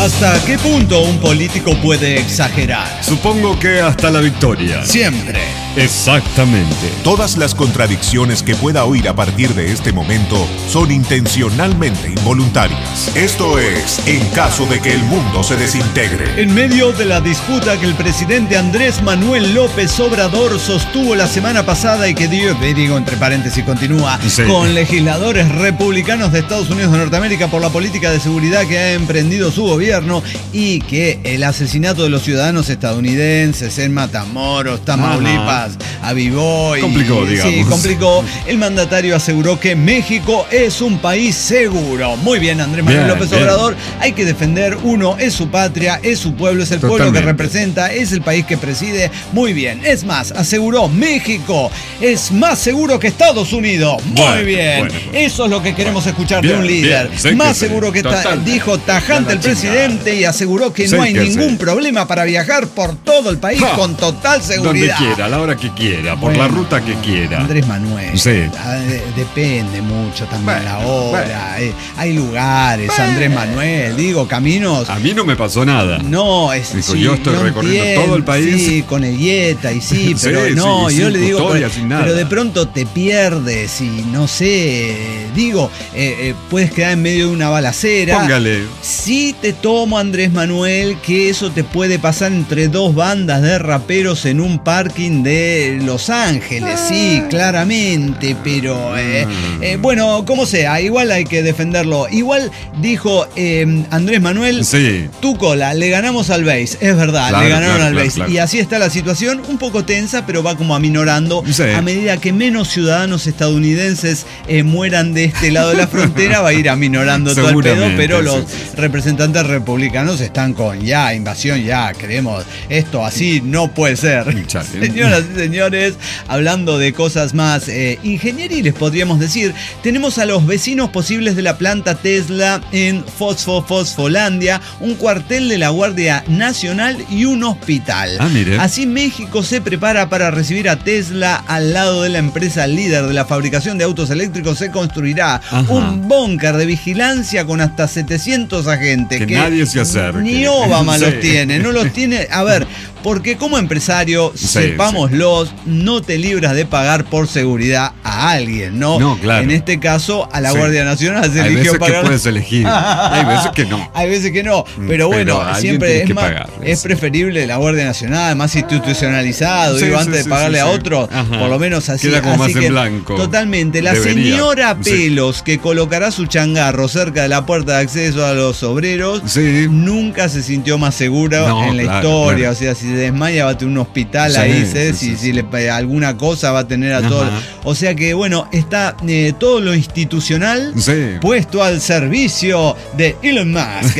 ¿Hasta qué punto un político puede exagerar? Supongo que hasta la victoria. Siempre. Exactamente. Todas las contradicciones que pueda oír a partir de este momento son intencionalmente involuntarias. Esto es en caso de que el mundo se desintegre. En medio de la disputa que el presidente Andrés Manuel López Obrador sostuvo la semana pasada y que dio, digo entre paréntesis, continúa, Sí. con legisladores republicanos de Estados Unidos de Norteamérica por la política de seguridad que ha emprendido su gobierno y que el asesinato de los ciudadanos estadounidenses en Matamoros, Tamaulipas, avivó y Complicó, sí, digamos. complicó. El mandatario aseguró que México es un país seguro. Muy bien, Andrés Manuel Bien, López bien. Obrador. Hay que defender, uno, es su patria, es su pueblo, es el pueblo que representa, es el país que preside. Muy bien. Es más, aseguró México es más seguro que Estados Unidos. Muy Bueno, bien. bueno. Eso es lo que queremos escuchar de un líder. más que sí. seguro que está, dijo tajante el presidente y aseguró que Sé no hay que ningún sí. problema para viajar por todo el país Ja. con total Donde seguridad. quiera, a la hora que quiera, por Bueno, la ruta que quiera. Andrés Manuel. Sí. Ah, de- Depende mucho también Bueno, la hora. eh, hay lugares, Andrés Manuel. Digo, caminos. A mí no me pasó nada. No, es Dijo, sí, yo estoy no recorriendo entiendo, todo el país. Sí, con el Yeta y sí, pero sí, no, yo sin le digo, custodia, pero, sin nada. pero de pronto te pierdes y no sé, digo, eh, eh, puedes quedar en medio de una balacera. Póngale. Sí te tomo, Andrés Manuel, que eso te puede pasar entre dos bandas de raperos en un parking de Los Ángeles, sí, claramente, pero eh, Mm. eh, bueno, como sea, igual hay que defenderlo. Igual dijo eh, Andrés Manuel, Sí. tu cola, le ganamos al base, es verdad, Claro, le ganaron claro, al base. claro. Y así está la situación, un poco tensa, pero va como aminorando Sí. a medida que menos ciudadanos estadounidenses mueran de este lado de la frontera, va a ir aminorando todo el pedo, pero los representantes republicanos están con ya, invasión ya, queremos esto así, no puede ser. Chale. Señoras y señores, hablando de cosas más eh, ingenieriles, podríamos decir, tenemos a los vecinos posibles de la planta Tesla en Fosfo Fosfolandia, un cuartel de la Guardia Nacional y un hospital. Ah, mire. Así México se prepara para recibir a Tesla al lado de la empresa líder de la fabricación de autos eléctricos. Se construirá Ajá. un búnker de vigilancia con hasta 700 agentes. Que nadie se acerque. Ni Obama Sí. los tiene, no los tiene. A ver, porque como empresario, Sí, sepámoslos, no te libras de pagar por seguridad a alguien, ¿no? No, claro. En este caso, a la Sí. Guardia Nacional se Hay eligió veces que pagar. puedes elegir. Hay veces que no. Hay veces que no, Mm, pero bueno, pero siempre es, que más- es preferible la Guardia Nacional, más institucionalizado, Sí, digo, antes de pagarle a otro, Ajá. por lo menos así. Queda como así más en que- blanco. Totalmente. La Debería. señora. Pelos, que colocará su changarro cerca de la puerta de acceso a los obreros, nunca se sintió más segura No, en la claro, historia. claro. O sea, si se desmaya va a tener un hospital Sí, ahí, sí, ¿sí? si, si le alguna cosa va a tener a Ajá. todo. O sea que bueno, está eh, todo lo institucional puesto al servicio de Elon Musk.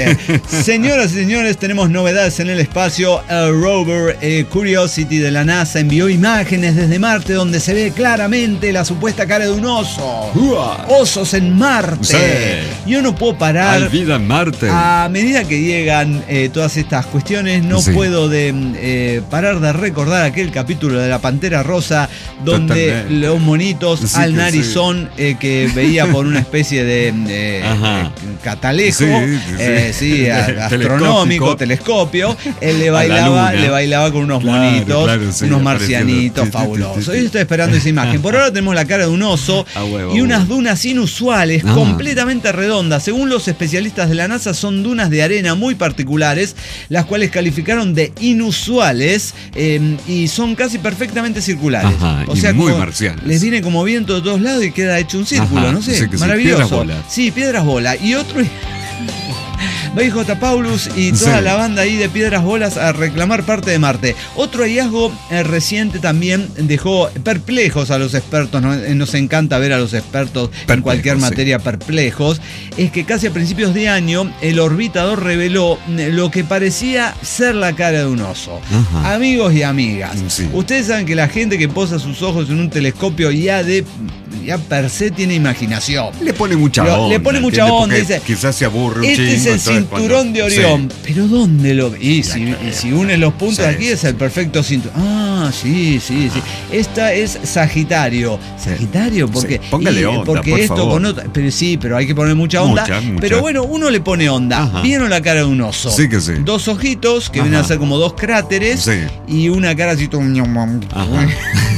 Señoras y señores, tenemos novedades en el espacio. El rover eh, Curiosity de la NASA envió imágenes desde Marte donde se ve claramente la supuesta cara de un oso. Osos en Marte. Yo no puedo parar. Hay vida en Marte. A medida que llegan eh, todas estas cuestiones, no puedo de, eh, parar de recordar aquel capítulo de la Pantera Rosa donde Totalmente. los monitos Sí al que narizón eh, que veía por una especie de eh, catalejo, Sí, sí, a- astronómico, telescopio, él le bailaba, le bailaba con unos Claro, monitos, claro, unos marcianitos fabulosos. Hoy estoy esperando esa imagen. Por ahora tenemos la cara de un oso huevo, y unas dunas inusuales, Ah. completamente redondas. Según los especialistas de la NASA, son dunas de arena muy particulares, las cuales calificaron de inusuales eh, y son casi perfectamente circulares. Ajá, o y sea, muy como marcianas. les viene como viento de todos lados y queda hecho un círculo, Ajá, no sé, que sí, maravilloso. piedras bola. Sí, piedras bola. Y otro. Va J. Paulus y toda Sí. la banda ahí de piedras bolas a reclamar parte de Marte. Otro hallazgo eh, reciente también dejó perplejos a los expertos. ¿no? Eh, Nos encanta ver a los expertos en cualquier sí. materia perplejos. Es que casi a principios de año el orbitador reveló eh, lo que parecía ser la cara de un oso. Ajá. Amigos y amigas, Sí. ustedes saben que la gente que posa sus ojos en un telescopio ya de ya per se tiene imaginación. Le pone mucha onda. le pone mucha ¿entiendes? onda, dice, Quizás se aburre un Este chingo. es el cinturón cuando- de Orión. Sí. Pero ¿dónde lo Y si, y si unes los puntos Sí. aquí es el perfecto cinturón. Ah, sí, sí, sí. Esta es Sagitario. Sagitario, porque. Sí, póngale onda, Porque por esto favor. con otra. Pero sí, pero hay que poner mucha onda. Mucha, mucha. Pero bueno, uno le pone onda. Ajá. ¿Vieron la cara de un oso? Sí que sí. Dos ojitos que Ajá. vienen a ser como dos cráteres. Sí. Y una cara así. Ajá.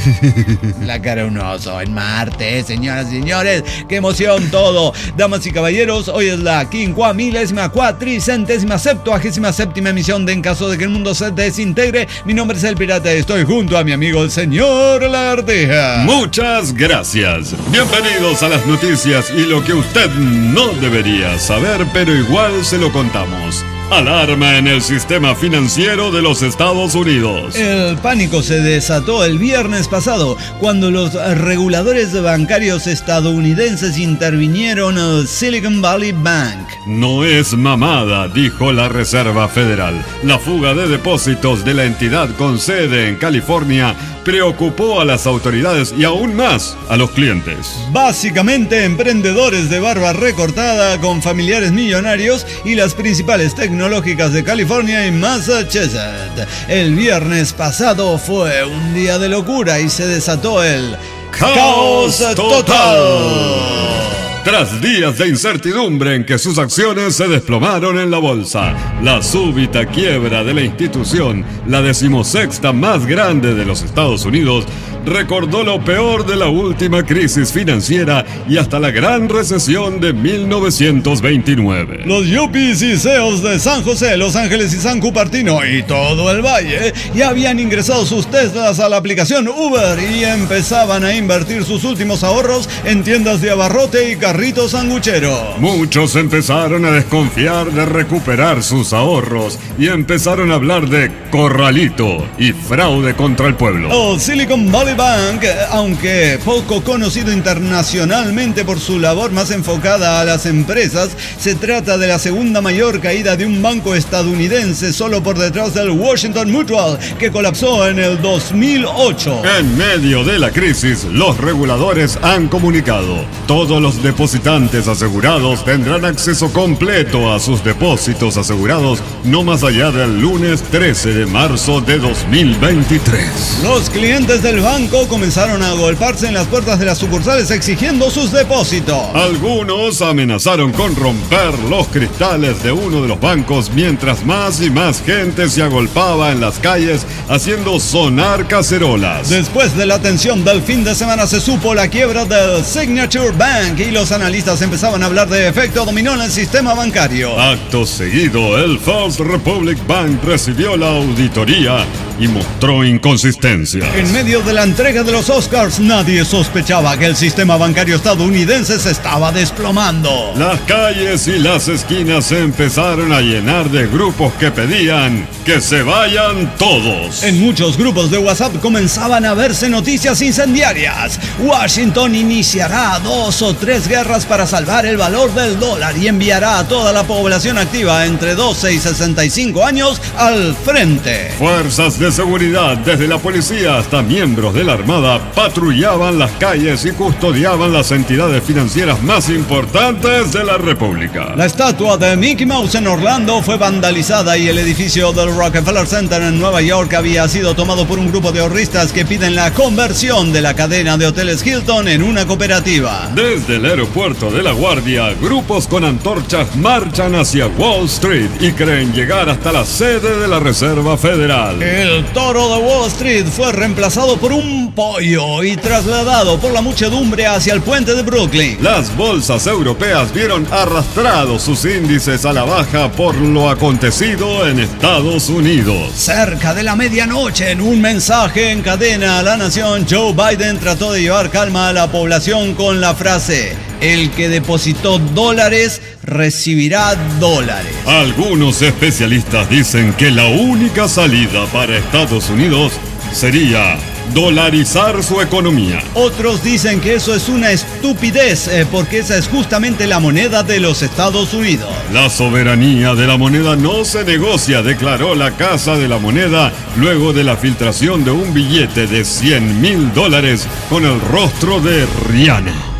La cara de un oso en Marte, señoras y señores. ¡Qué emoción todo! Damas y caballeros, hoy es la quincuá milésima cuatricentésima septuagésima séptima emisión de En caso de que el mundo se desintegre. Mi nombre es El Pirata y estoy junto a mi amigo el señor Lardija. Muchas gracias. Bienvenidos a las noticias y lo que usted no debería saber, pero igual se lo contamos. Alarma en el sistema financiero de los Estados Unidos. El pánico se desató el viernes pasado cuando los reguladores bancarios estadounidenses intervinieron al Silicon Valley Bank. No es mamada, dijo la Reserva Federal. La fuga de depósitos de la entidad con sede en California preocupó a las autoridades y aún más a los clientes. Básicamente emprendedores de barba recortada con familiares millonarios y las principales tecnológicas de California y Massachusetts. El viernes pasado fue un día de locura y se desató el ¡Caos total. Tras días de incertidumbre en que sus acciones se desplomaron en la bolsa, la súbita quiebra de la institución, la decimosexta más grande de los Estados Unidos, recordó lo peor de la última crisis financiera y hasta la gran recesión de 1929. Los yuppies y CEOs de San José, Los Ángeles y San Cupertino y todo el valle ya habían ingresado sus Teslas a la aplicación Uber y empezaban a invertir sus últimos ahorros en tiendas de abarrote y carritos sangucheros. Muchos empezaron a desconfiar de recuperar sus ahorros y empezaron a hablar de corralito y fraude contra el pueblo. El Silicon Valley Bank, aunque poco conocido internacionalmente por su labor más enfocada a las empresas, se trata de la segunda mayor caída de un banco estadounidense solo por detrás del Washington Mutual, que colapsó en el 2008. En medio de la crisis, los reguladores han comunicado, todos los depositantes asegurados tendrán acceso completo a sus depósitos asegurados no más allá del lunes 13 de marzo de 2023. Los clientes del banco comenzaron a golparse en las puertas de las sucursales exigiendo sus depósitos. Algunos amenazaron con romper los cristales de uno de los bancos mientras más y más gente se agolpaba en las calles haciendo sonar cacerolas. Después de la tensión del fin de semana se supo la quiebra del Signature Bank y los analistas empezaban a hablar de efecto dominó en el sistema bancario. Acto seguido, el First Republic Bank recibió la auditoría y mostró inconsistencias. En medio de la entrega de los Oscars, nadie sospechaba que el sistema bancario estadounidense se estaba desplomando. Las calles y las esquinas se empezaron a llenar de grupos que pedían que se vayan todos. En muchos grupos de WhatsApp comenzaban a verse noticias incendiarias. Washington iniciará dos o tres guerras para salvar el valor del dólar y enviará a toda la población activa entre 12 y 65 años al frente. Fuerzas de seguridad, desde la policía hasta miembros de la Armada, patrullaban las calles y custodiaban las entidades financieras más importantes de la República. La estatua de Mickey Mouse en Orlando fue vandalizada y el edificio del Rockefeller Center en Nueva York había sido tomado por un grupo de ahorristas que piden la conversión de la cadena de hoteles Hilton en una cooperativa. Desde el aeropuerto de La Guardia, grupos con antorchas marchan hacia Wall Street y creen llegar hasta la sede de la Reserva Federal. El toro de Wall Street fue reemplazado por un pollo y trasladado por la muchedumbre hacia el puente de Brooklyn. Las bolsas europeas vieron arrastrados sus índices a la baja por lo acontecido en Estados Unidos. Cerca de la medianoche, en un mensaje en cadena a la nación, Joe Biden trató de llevar calma a la población con la frase, el que depositó dólares recibirá dólares. Algunos especialistas dicen que la única salida para Estados Unidos sería dolarizar su economía. Otros dicen que eso es una estupidez eh, porque esa es justamente la moneda de los Estados Unidos. La soberanía de la moneda no se negocia, declaró la Casa de la Moneda luego de la filtración de un billete de 100 mil dólares con el rostro de Rihanna.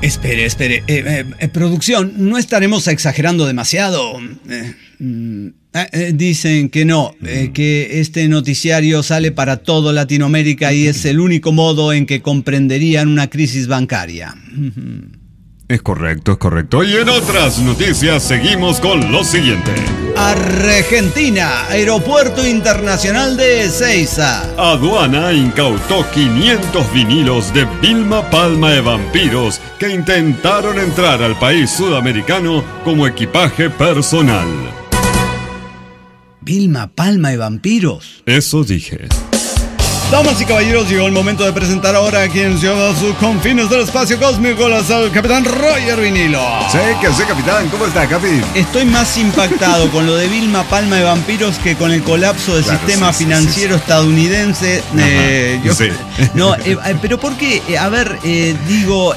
Espere, espere. Eh, eh, eh, producción, ¿no estaremos exagerando demasiado? Eh, mm, eh, dicen que no, eh, que este noticiario sale para todo Latinoamérica y es el único modo en que comprenderían una crisis bancaria. Es correcto, es correcto. Y en otras noticias seguimos con lo siguiente. Argentina, Aeropuerto Internacional de Ezeiza. Aduana incautó 500 vinilos de Vilma Palma de vampiros que intentaron entrar al país sudamericano como equipaje personal. Vilma Palma y vampiros. Eso dije. Damas y caballeros, llegó el momento de presentar ahora a quien lleva sus confines del espacio cósmico, al capitán Roger Vinilo. Sí, que sé, capitán. ¿Cómo está, capi? Estoy más impactado con lo de Vilma Palma de Vampiros que con el colapso del Claro, sistema sí, sí, financiero estadounidense. Eh, yo-. No, eh, eh, pero ¿por qué? Eh, a ver, eh, digo,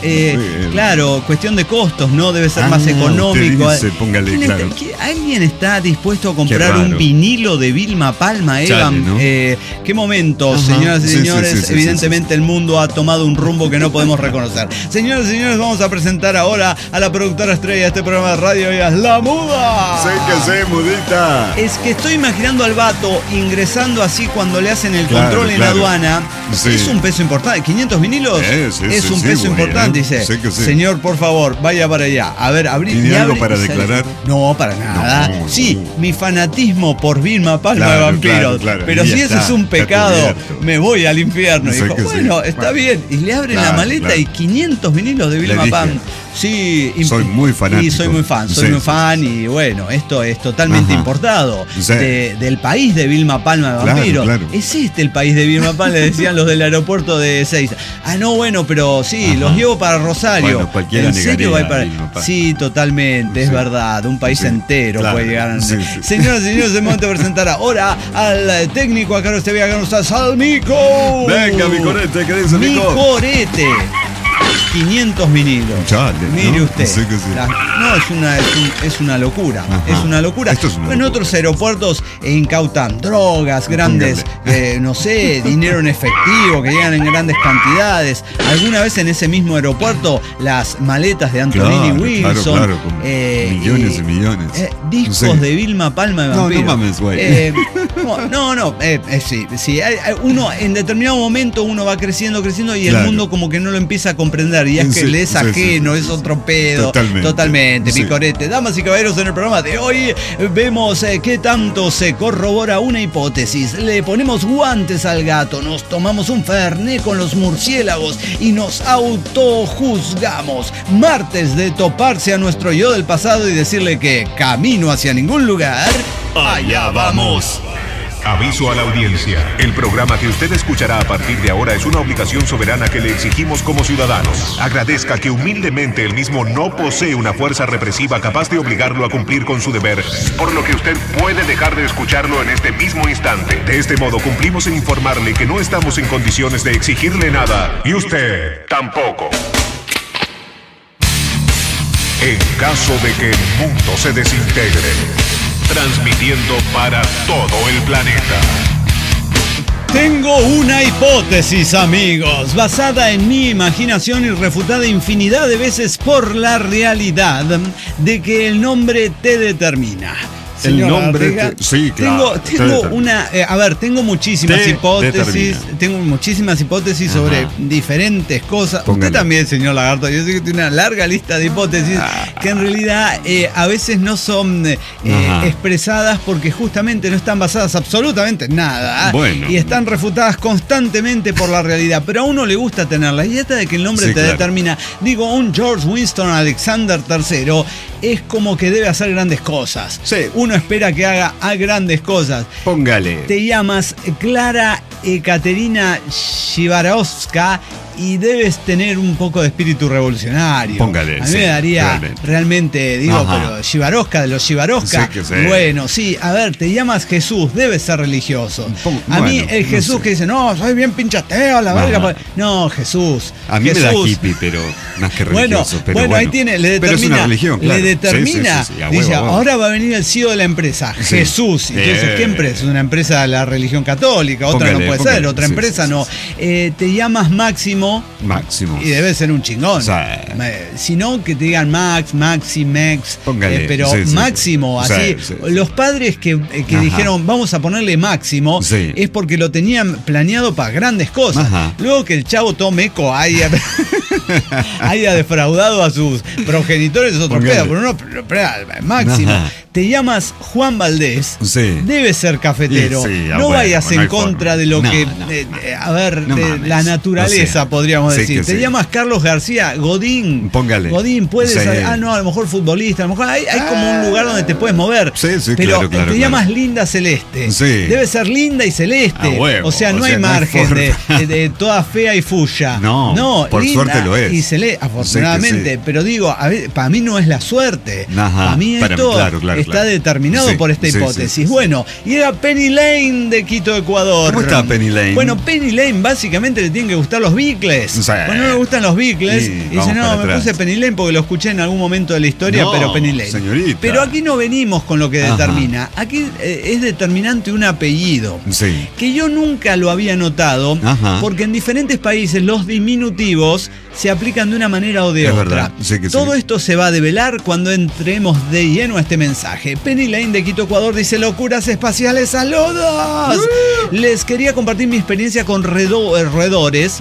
claro, cuestión de costos, ¿no? Debe ser Ah, más económico. dice, póngale, ¿Quién claro. está- ¿Alguien está dispuesto a comprar un vinilo de Vilma Palma, Chale, Evan? ¿no? ¿Qué momento, Ajá. Señoras y Sí, señores? sí, sí, Evidentemente el mundo ha tomado un rumbo que no podemos reconocer. Señoras y señores, vamos a presentar ahora a la productora estrella de este programa de radio, ella es La Muda. Sé que sé, mudita. Es que estoy imaginando al vato ingresando así cuando le hacen el Claro, control en claro. aduana. Sí. Es un peso importante. 500 vinilos Eh, sí, es sí, un peso importante. eh. Dice, Sí que señor, por favor, vaya para allá. A ver, abrí. ¿Tiene algo para declarar? No, para nada. No, sí, no. mi fanatismo por Vilma Palma Claro, de Vampiros. claro, claro. Pero si ese es un pecado, cubierto. Me voy al infierno. Y dijo, sí. bueno, está Bueno. bien. Y le abren la Claro, maleta claro. y 500 vinilos de Vilma. Palma. Sí, Soy muy fanático. Y soy muy fan, soy Sí, muy fan y bueno, esto es totalmente Ajá. importado Sí. de- del país de Vilma Palma de Claro, Vampiros. claro. Es este el país de Vilma Palma, le decían los del aeropuerto de Ezeiza. Ah, no, bueno, pero sí, Ajá. los llevo para Rosario. Bueno, cualquiera ¿En serio va a ir para-. Sí, totalmente, es verdad. Un país entero claro. puede llegar. Señoras y señores, es el momento de presentar ahora al técnico a cargo de este viaje, Venga, mi corete, ¿qué dice, Mi Mico? corete. 500 vinilos. Chale, Mire ¿no? usted. Sí que sí. La- no, es una, es, un- es una locura. Ajá. Es una locura. Esto es una en locura. otros aeropuertos incautan drogas, grandes, eh, no sé, dinero en efectivo que llegan en grandes cantidades. Alguna vez en ese mismo aeropuerto, las maletas de Antonini Claro, Wilson. claro, claro, con eh, millones y- millones. eh, discos de Vilma Palma de No, no mames, güey. No, no, sí, sí. Uno, en determinado momento, uno va creciendo, creciendo y el mundo como que no lo empieza a comprender. Y es que le es sí, ajeno, sí, es otro pedo. Totalmente. Totalmente, Sí. mi corete. Damas y caballeros, en el programa de hoy eh, vemos eh, qué tanto se corrobora una hipótesis. Le ponemos guantes al gato, nos tomamos un fernet con los murciélagos y nos autojuzgamos. Martes de toparse a nuestro yo del pasado y decirle que camino hacia ningún lugar. Allá vamos. Aviso a la audiencia. El programa que usted escuchará a partir de ahora es una obligación soberana que le exigimos como ciudadanos. Agradezca que humildemente el mismo no posee una fuerza represiva capaz de obligarlo a cumplir con su deber, por lo que usted puede dejar de escucharlo en este mismo instante. De este modo cumplimos en informarle que no estamos en condiciones de exigirle nada y usted tampoco. En caso de que el mundo se desintegre, transmitiendo para todo el planeta. Tengo una hipótesis, amigos, basada en mi imaginación y refutada infinidad de veces por la realidad de que el nombre te determina. El nombre te- sí, claro, Tengo, una, eh, a ver, tengo muchísimas Te hipótesis, determina. tengo muchísimas hipótesis Ajá. sobre diferentes cosas. Póngale. Usted también, señor Lagarto, yo sé que tiene una larga lista de hipótesis que en realidad eh, a veces no son eh, expresadas porque justamente no están basadas absolutamente en nada. Bueno. Y están refutadas constantemente por la realidad, pero a uno le gusta tenerla. Y esta de que el nombre Sí, te claro. determina, digo, un George Winston Alexander III es como que debe hacer grandes cosas. Sí. Uno espera que haga a grandes cosas. Póngale. Te llamas Clara Ekaterina Shivarovska y debes tener un poco de espíritu revolucionario. Póngale, A mí sí, me daría realmente. realmente, digo, Ajá. pero Chivarosca de los Chivarosca. Sí. Bueno, sí, a ver, te llamas Jesús, debes ser religioso. Pon- a mí bueno, el no Jesús sé. que dice, no, soy bien pinchateo, la verga. pues". No, Jesús. A mí me da Jesús. hippie, pero más que Bueno, religioso. pero bueno, ahí tiene, le Pero es determina, una religión, claro. le determina, huevo, dice, huevo. ahora va a venir el CEO de la empresa. Jesús. Dices, Eh. ¿qué empresa? Una empresa de la religión católica, otra Póngale, no puede póngale. ser, otra empresa no. Eh, te llamas Máximo Máximo. y debe ser un chingón. Si no, que te digan Max, Maxi, Max. Póngale, eh, pero sí, Máximo, sí. así. Sí, sí, Los padres que, eh, que dijeron, vamos a ponerle Máximo, es porque lo tenían planeado para grandes cosas. Ajá. Luego que el chavo tome eco haya, haya defraudado a sus progenitores es otro pedo. Pero no, pero, pero, Máximo, Ajá. te llamas Juan Valdés. Sí. Debes ser cafetero. Ah, no bueno, vayas no en contra forma. de lo No, que, no, eh, eh, a ver, de la naturaleza, O sea, podríamos sí decir. Te sí. llamas Carlos García Godín. Póngale. Godín, puedes. Sí. Ah, no, a lo mejor futbolista. A lo mejor hay, hay como un lugar donde te puedes mover. Sí, sí, pero claro, claro, te claro. llamas Linda Celeste. Sí. Debe ser linda y celeste. A huevo, o sea, no o hay margen de, de- de toda fea y fuya. No, no por linda suerte lo es. Y celeste, afortunadamente. Pero digo, a ver, para mí no es la suerte. Ajá, para mí para esto está determinado por esta hipótesis. Bueno, y era Penny Lane de Quito, Ecuador. ¿Cómo está Penny Lane? Bueno, Penny Lane básicamente le tienen que gustar los Beatles. Sí. Cuando no le gustan los Beatles, Sí, dice, no, me atrás. puse Penny Lane porque lo escuché en algún momento de la historia, No, pero Penny Lane. señorita. Pero aquí no venimos con lo que Ajá. determina. Aquí eh, es determinante un apellido. Sí. Que yo nunca lo había notado, Ajá. porque en diferentes países los diminutivos se aplican de una manera o de Es otra. sí que sí. Todo esto se va a develar cuando entremos de lleno a este mensaje. Penny Lane de Quito, Ecuador dice locuras espaciales, saludos. Uh. Les quería compartir mi experiencia con redo- eh, roedores.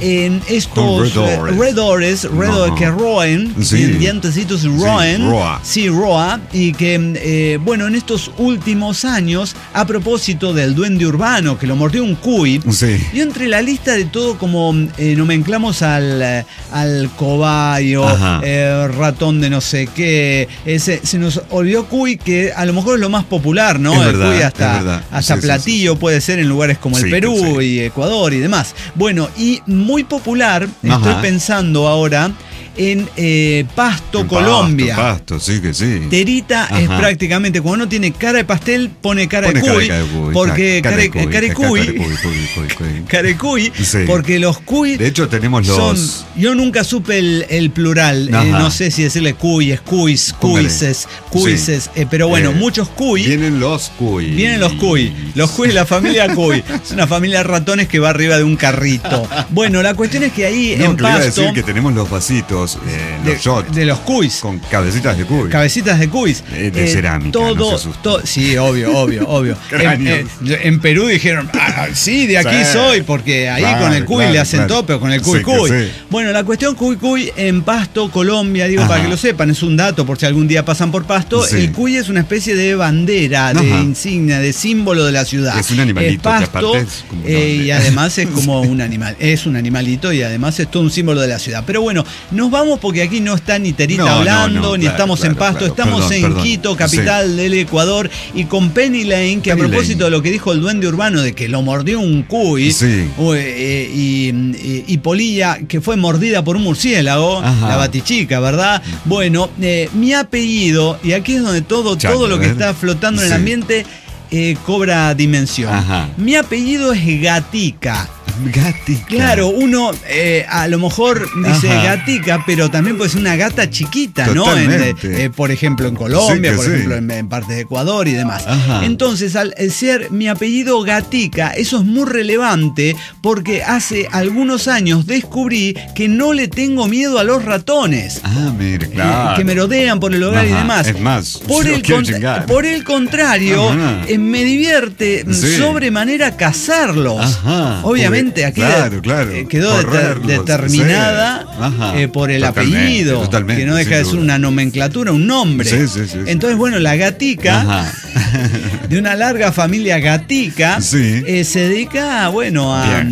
Sí. En estos roedores. roedores, roedores Ajá. que roen, Sí. tienen dientecitos roen, roa. sí, roa, y que, eh, bueno, en estos últimos años, a propósito del duende urbano que lo mordió un cuy, Sí. y entre la lista de todo, como eh, nomenclamos al, al cobayo, eh, ratón de no sé qué, ese, se nos olvidó cuy, que a lo mejor es lo más popular, ¿no? Es el verdad, cuy hasta, hasta Sí, sí, platillo puede ser en lugares como el Sí, Perú sí. y Ecuador y demás. Bueno, y muy popular, estoy pensando ahora en eh, Pasto, En Colombia. Pasto, pasto, sí que sí. Terita es prácticamente, cuando uno tiene cara de pastel, pone cara Pone de cuy. porque cara de cuy, cuy. carecuy, Sí. porque los cuy De hecho, tenemos son, los. yo nunca supe el, el plural, eh, no sé si decirle cuy, es cuis, cuises, cuises, eh, pero bueno, Eh, muchos cuy. Vienen los cuy. Vienen los cuy, los cuy, la familia cuy. Es una familia de ratones que va arriba de un carrito. Bueno, la cuestión es que ahí No, en que le iba a Pasto, decir que tenemos los vasitos, eh, los de, shots, de los cuys, con cabecitas de cuy. cabecitas de cuis. Eh, de cerámica, Todo, no se asusten. to- sí, obvio, obvio, obvio. en, Cráneos. en- Perú dijeron, "Ah, sí, de aquí Sí. soy, porque ahí Claro, con el cuy claro, le hacen claro. todo, pero con el cuy Sí, cuy. sí. Bueno, la cuestión cuy cuy en Pasto, Colombia, digo, Ajá. para que lo sepan, es un dato por si algún día pasan por Pasto. El cuy es una especie de bandera, de insignia, de símbolo de la ciudad. Es un animalito que Pasto, es como eh, y además es como un animal, es un animalito y además es todo un símbolo de la ciudad. Pero bueno, nos vamos porque aquí no está ni Terita No, hablando, no, ni claro, estamos en Pasto, claro. estamos Perdón, en perdón. Quito, capital del Ecuador, y con Penny Lane, que a propósito Lane. de lo que dijo el duende urbano de que lo mordió un cuy, Sí. u- eh, y, y- y Polilla, que fue mordida por un murciélago, Ajá. la batichica, ¿verdad? Bueno, eh, mi apellido, y aquí es donde todo, todo lo que está flotando en el ambiente eh, cobra dimensión. Ajá. Mi apellido es Gatica. Gatica. Claro, uno eh, a lo mejor dice Ajá. gatica, pero también puede ser una gata chiquita, ¿no? En, Totalmente. eh, por ejemplo, en Colombia, Sí que por sí. ejemplo, en, en partes de Ecuador y demás. Ajá. Entonces, al eh, ser mi apellido Gatica, eso es muy relevante porque hace algunos años descubrí que no le tengo miedo a los ratones. Ah, mire, eh, claro. que me rodean por el hogar y demás. es más, por el, contra- por el contrario, eh, me divierte Sí. sobremanera cazarlos. Ajá, Obviamente, aquí claro, claro, eh, quedó deter- determinada eh, por el totalmente, apellido, totalmente, que no deja de ser una nomenclatura, un nombre. Sí, sí, sí, sí. Entonces, bueno, la gatica, de una larga familia gatica, Sí. eh, se dedica, bueno, a,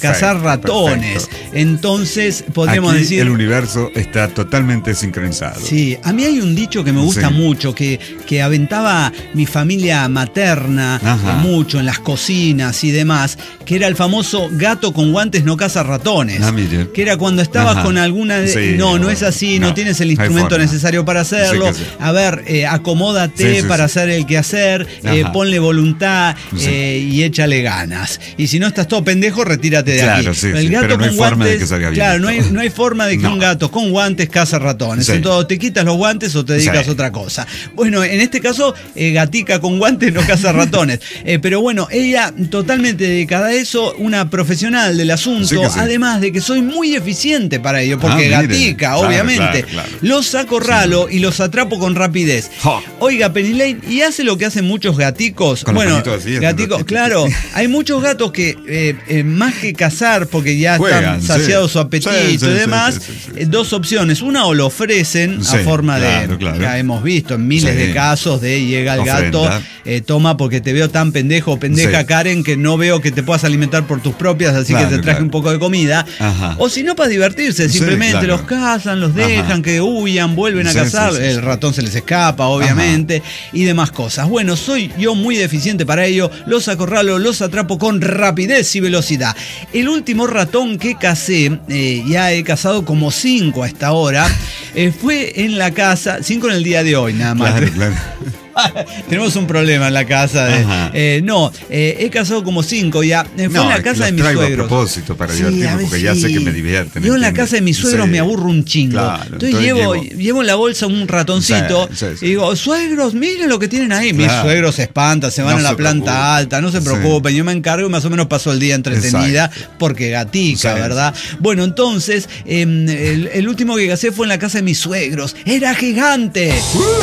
cazar ratones. perfecto. Entonces, podríamos Aquí decir... el universo está totalmente sincronizado. Sí, a mí hay un dicho que me gusta mucho, que, que aventaba mi familia materna Ajá. mucho en las cocinas y demás, que era el famoso famoso gato con guantes no caza ratones. Ah, mire. Que era cuando estabas Ajá. con alguna. de- Sí, no, no no, es así, no, no, tienes el instrumento necesario para hacerlo. Sí. A ver, eh, acomódate Sí, para hacer el quehacer, eh, ponle voluntad eh, y échale ganas. Y si no estás todo pendejo, retírate de Claro, aquí. sí, el sí, gato pero no con hay forma de guantes. que salga bien claro, no hay, no hay forma de que un gato con guantes caza ratones. Entonces, te quitas los guantes o te dedicas a otra cosa. Bueno, en este caso, eh, gatica con guantes no caza ratones. Pero bueno, ella totalmente dedicada a eso, una profesional del asunto, Sí sí. además de que soy muy eficiente para ello, porque Ah, mire. gatica, Claro, obviamente. claro, claro. Los acorralo y los atrapo con rapidez. Oiga, Penny Lane, y hace lo que hacen muchos gaticos. Con bueno, así, gaticos, claro, hay muchos gatos que eh, eh, más que cazar, porque ya Juegan, están saciados sí. su apetito Sí, sí, y sí, demás, sí, sí, sí. eh, dos opciones. Una o lo ofrecen Sí, a forma de. Ya hemos visto en miles Sí. de casos de llega el Ofrenda. gato, toma porque te veo tan pendejo o pendeja, Sí. Karen, que no veo que te puedas alimentar por tus propias, así Claro, que te traje claro. un poco de comida. Ajá. O si no, para divertirse, Sí, simplemente claro. los cazan, los dejan, Ajá. que huyan, vuelven a Sí, cazar, sí, el ratón se les escapa, obviamente, y demás cosas. Bueno, soy yo muy deficiente para ello, los acorralo, los atrapo con rapidez y velocidad. El último ratón que cacé, eh, ya he cazado como cinco a esta hora, eh, fue en la casa, cinco en el día de hoy nada más. Tenemos un problema en la casa. de- Ajá. eh, no, eh, he casado como cinco ya. Eh, fue No, en la casa de mis traigo a suegros. propósito para Sí, divertirme, a ver, porque ya sé que me divierten, Yo en la casa de mis suegros Sí. me aburro un chingo. Claro, entonces, entonces llevo, llevo- llevo en la bolsa un ratoncito y digo, suegros, miren lo que tienen ahí. Mis suegros se espantan, se van No a la planta preocupen. alta, no se preocupen. Yo me encargo y más o menos paso el día entretenida Exacto. porque gatica. ¿verdad? Bueno, entonces, em, el, el último que casé fue en la casa de mis suegros. Era gigante,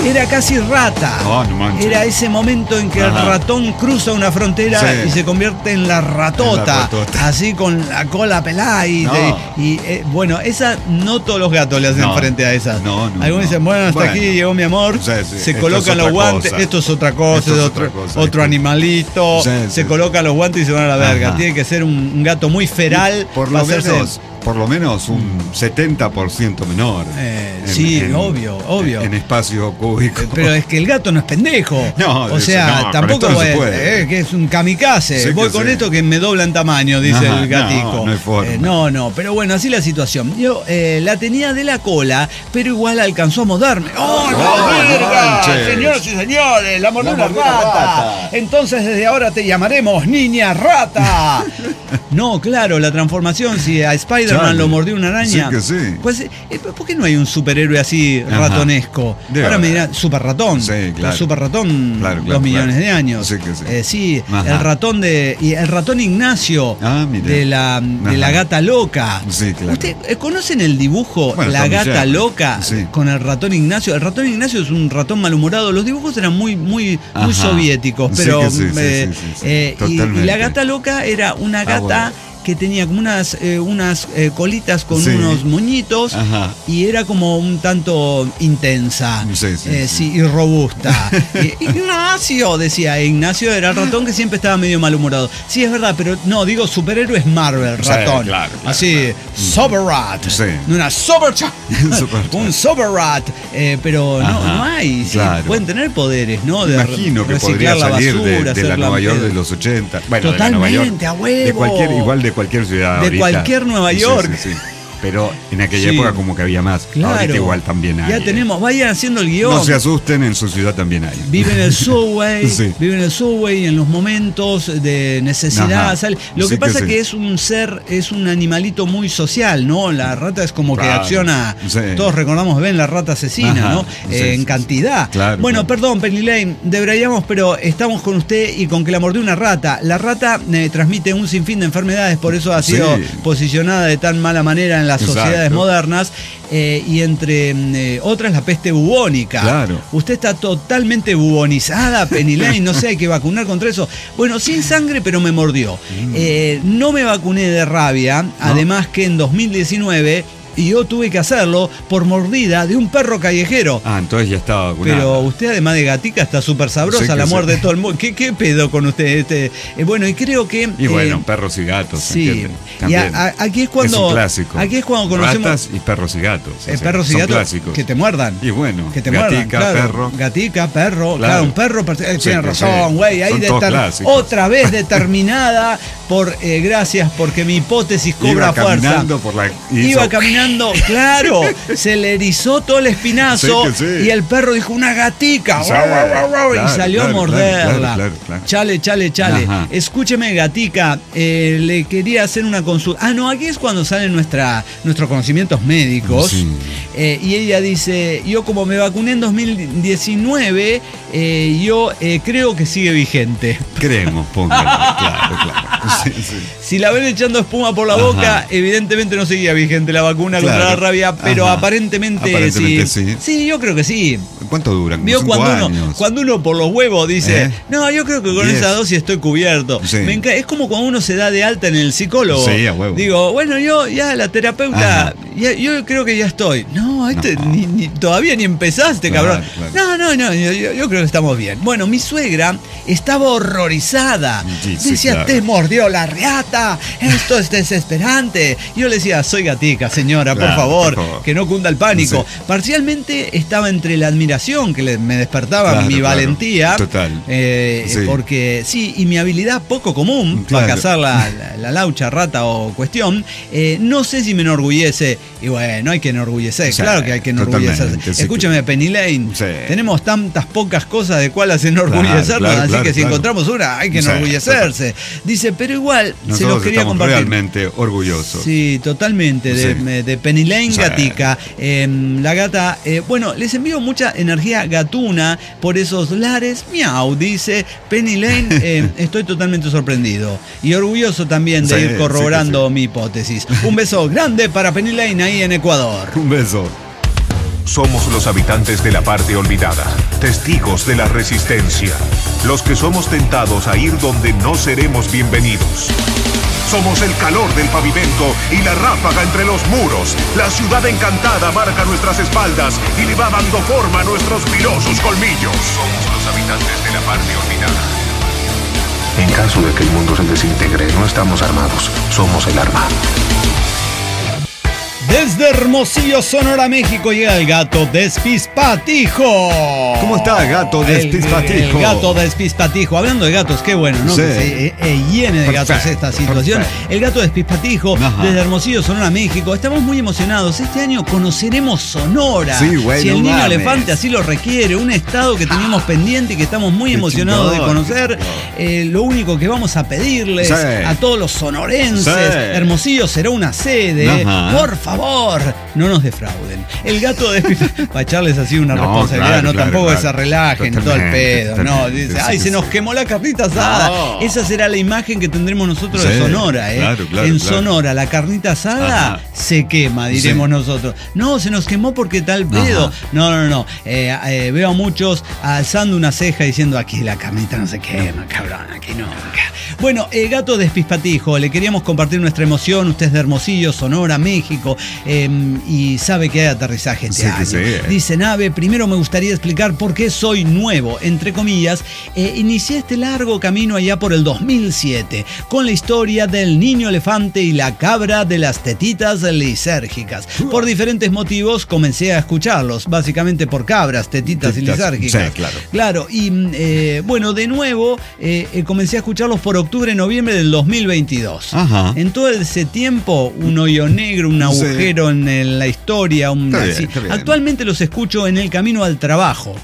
era casi rata. Uh. Oh, no manches. Era ese momento en que el ratón cruza una frontera Sí. y se convierte en la ratota, En la ratota. así con la cola pelada y, No. te- y, eh, bueno, esa no todos los gatos le hacen No. frente a. No, no, Algunos no. dicen, bueno, hasta Bueno. aquí llegó mi amor, Sí, sí. se colocan los guantes, cosa. esto es otra cosa, Esto es es otro, otra cosa. otro Esto- animalito, se colocan los guantes y se van a la verga. Ajá. Tiene que ser un, un gato muy feral. Por lo hacerse- menos, por lo menos un 70% menor. Eh, sí, obvio, obvio. En espacio cúbico. Eh, Pero es que el gato no es pendejo. No, o sea, no, tampoco no puede. eh, que es un kamikaze. Voy con esto que me dobla en tamaño, dice Ajá, el gatico. no, no hay forma. Eh, no, no, pero bueno, así la situación. Yo la tenía de la cola, pero igual alcanzó a morderme. ¡Oh, Oh, verga! Señoras y señores, la mordió una rata. rata. Entonces desde ahora te llamaremos Niña Rata. no, claro, la transformación, si a Spider-Man lo mordió una araña. Sí que sí. Pues, eh, ¿por qué no hay un superhéroe así Ajá. ratonesco? Ahora me dirán, super ratón. Sí, claro. Super ratón, Claro, claro, dos millones de años. Sí que sí. Eh, sí, Ajá. el ratón de. Y el ratón Ignacio Ah, de la, de la gata loca. Sí, claro. ¿Usted eh, conocen el dibujo Bueno, La gata loca Sí. con el ratón Ignacio? El ratón Ignacio es un ratón malhumorado. Los dibujos eran muy, muy, muy soviéticos, pero. sí, eh, eh, y- la gata loca era una Ah, gata. bueno. Que tenía como unas, eh, unas eh, colitas con Sí. unos moñitos Ajá. y era como un tanto intensa Sí, sí, eh, sí. y robusta. Ignacio, decía, Ignacio era el ratón que siempre estaba medio malhumorado. Sí, es verdad, pero no, digo superhéroes Marvel, Sí, ratón. claro, claro, Así, Sober Rat. Sí. Una Sober un Sober Rat. Eh, pero no, Ajá, no hay. claro. pueden tener poderes, ¿no? De imagino que podría salir de- basura, de, la Nueva York de los 80. Bueno, de la Nueva York. Totalmente, a huevo. De cualquier, igual de cualquier ciudad. De ahorita. cualquier Nueva Sí, York. sí, sí. Pero en aquella Sí. época como que había más. Claro. Ahorita igual también hay. Ya tenemos, vayan haciendo el guion. No se asusten, en su ciudad también hay. Vive en el subway, Sí. vive en el subway en los momentos de necesidad. Sale. Lo Sí que pasa sí. que es un ser, es un animalito muy social, ¿no? La rata es como que acciona, todos recordamos, ven la rata asesina, Ajá. ¿no? Eh, en cantidad. Claro, bueno, perdón, Penny Lane, deberíamos, pero estamos con usted y con que la mordió una rata. La rata eh, transmite un sinfín de enfermedades, por eso ha sido posicionada de tan mala manera en las Exacto. sociedades modernas eh, y entre mm, eh, otras la peste bubónica. Claro. Usted está totalmente bubonizada, Penny Lane, no sé, hay que vacunar contra eso. Bueno, sin sangre, pero me mordió. Mm. Eh, no me vacuné de rabia, además que en 2019 Y yo tuve que hacerlo por mordida de un perro callejero. Ah, entonces ya estaba vacunada. Pero usted, además de gatica, está súper sabrosa, Sí la sí. muerde todo el mundo. ¿Qué, ¿Qué pedo con usted? Este, eh, bueno, y creo que. Y bueno, eh, perros y gatos. sí. Y También. a- a- aquí es cuando- un clásico. aquí es cuando conocemos- Ratas y perros y gatos. o eh, sea, perros y son gatos clásicos. que te muerdan. Y bueno, que te gatica, muerdan, claro. perro. Gatica, perro, claro, Claro. un perro. per- eh, Sí, razón, güey. Ahí otra vez determinada por gracias porque mi hipótesis cobra Iba fuerza. caminando por la. Iba hizo- caminando, claro, se le erizó todo el espinazo Sí que sí. y el perro dijo una gatica Sí, guau, guau, guau, guau, y claro, salió a morderla. claro, claro, claro. Chale, chale, chale. Ajá. Escúcheme, gatica, eh, le quería hacer una consulta. Ah, no, aquí es cuando salen nuestra, nuestros conocimientos médicos. Sí. Eh, y ella dice, yo como me vacuné en 2019, eh, yo eh, creo que sigue vigente. Creemos, póngale. claro, claro. Si la ven echando espuma por la Ajá. boca, evidentemente no seguía vigente la vacuna contra la rabia, pero aparentemente, Aparentemente sí. sí. yo creo que sí. ¿Cuánto duran? Vio cuando uno, años. cuando uno por los huevos dice, ¿Eh? no, yo creo que con Diez. esa dosis estoy cubierto. Sí. Me enca- es como cuando uno se da de alta en el psicólogo. Sí, a huevo. Digo, bueno, yo ya la terapeuta, ya- yo creo que ya estoy. No, este, No. ni- ni- todavía ni empezaste, Claro, cabrón. claro. No, no, no, yo, creo que estamos bien. Bueno, mi suegra estaba horrorizada. Sí, Decía, te mordió la reata, esto es desesperante. Yo le decía, soy gatica, señora, por, Claro, favor, por favor. que no cunda el pánico. Sí. Parcialmente estaba entre la admiración que me despertaba Claro, mi claro. valentía. Total. eh, Sí. Porque sí, y mi habilidad poco común para cazar la, la- la laucha, rata o cuestión. eh, no sé si me enorgullece. Y bueno, hay que enorgullecer. Claro que hay que enorgullecerse. sí, Escúchame, Penny Lane. Tenemos tantas pocas cosas de cuáles enorgullecernos. Así que si encontramos una, hay que enorgullecerse. Dice, pero igual, se Los quería estamos compartir. realmente orgullosos. Sí, totalmente, de, Sí. de Penny Lane Sí. Gatica. Eh, la gata, eh, bueno, les envío mucha energía gatuna por esos lares. Miau, dice Penny Lane. eh, estoy totalmente sorprendido y orgulloso también de Sí, ir corroborando mi hipótesis. Un beso grande para Penny Lane ahí en Ecuador. Un beso. Somos los habitantes de la parte olvidada, testigos de la resistencia, los que somos tentados a ir donde no seremos bienvenidos. Somos el calor del pavimento y la ráfaga entre los muros. La ciudad encantada marca nuestras espaldas y le va dando forma a nuestros filosos colmillos. Somos los habitantes de la parte olvidada. En caso de que el mundo se desintegre, no estamos armados, somos el arma. Desde Hermosillo, Sonora, México, llega el gato Despispatijo. ¿Cómo está, gato Despispatijo? El, gato Despispatijo. Hablando de gatos, qué bueno, ¿no? Sí. Que se eh, eh, llene de gatos esta situación. El gato Despispatijo, Ajá. desde Hermosillo, Sonora, México. Estamos muy emocionados. Este año conoceremos Sonora. Sí, güey, si el niño mames. elefante así lo requiere, un estado que teníamos pendiente y que estamos muy emocionados de conocer. Eh, lo único que vamos a pedirles Sí. a todos los sonorenses. Hermosillo será una sede. Ajá. Por favor, no nos defrauden. El gato de para echarles así una No, responsabilidad, claro, no claro, tampoco claro. se relajen todo el pedo, no, dice, ay, se nos quemó la carnita asada. No. Esa será la imagen que tendremos nosotros de Sonora, ¿eh? claro, claro, en. Sonora, la carnita asada Ajá. se quema, diremos Sí. nosotros. No, se nos quemó porque tal pedo. Ajá. No, no, no. Eh, eh, veo a muchos alzando una ceja diciendo aquí la carnita no se quema, cabrón, aquí nunca. Bueno, eh, gato despispatijo, le queríamos compartir nuestra emoción. Usted es de Hermosillo, Sonora, México, eh, y sabe que hay aterrizaje este Sí, año. sí, eh. Dice Nave, primero me gustaría explicar por qué soy nuevo, entre comillas. Eh, inicié este largo camino allá por el 2007, con la historia del niño elefante y la cabra de las tetitas lisérgicas. Por diferentes motivos comencé a escucharlos, básicamente por cabras, tetitas, y lisérgicas. sí, claro. Claro, y mm, eh, bueno, de nuevo eh, eh, comencé a escucharlos por octubre, noviembre del 2022. Ajá. En todo ese tiempo, un hoyo negro, un Sí. Agujero en la historia, un bien. Actualmente los escucho en el camino al trabajo.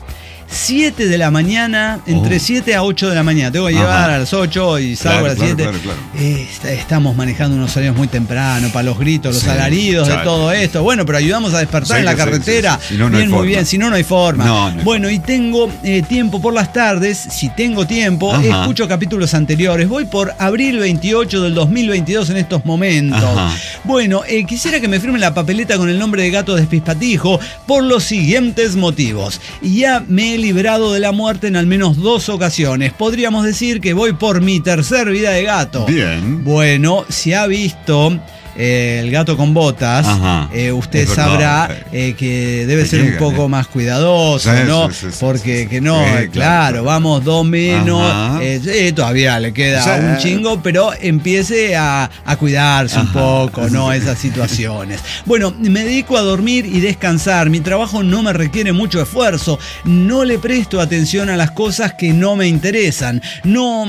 7 de la mañana, entre Oh. 7 a 8 de la mañana. Tengo que Ajá. llevar a las 8 y salgo Claro, a las claro, 7. claro, claro. Eh, est- estamos manejando unos horarios muy temprano para los gritos, los Sí, alaridos de todo esto. Bueno, pero ayudamos a despertar Sí, en la carretera. sí. Si no, no hay bien, muy forma. bien. Si no, no hay forma. No, no hay bueno, y tengo eh, tiempo por las tardes. Si tengo tiempo, Ajá. escucho capítulos anteriores. Voy por abril 28 del 2022 en estos momentos. Ajá. Bueno, eh, quisiera que me firmen la papeleta con el nombre de gato despispatijo por los siguientes motivos. Y ya me librado de la muerte en al menos dos ocasiones. Podríamos decir que voy por mi tercer vida de gato. Bien. Bueno, se ha visto eh, el gato con botas, eh, usted sabrá eh, que debe ser un poco más cuidadoso, ¿no? Porque que no, claro, vamos dos menos, todavía le queda un chingo, pero empiece a, a cuidarse un poco, ¿no? Esas situaciones. Bueno, me dedico a dormir y descansar. Mi trabajo no me requiere mucho esfuerzo. No le presto atención a las cosas que no me interesan. No,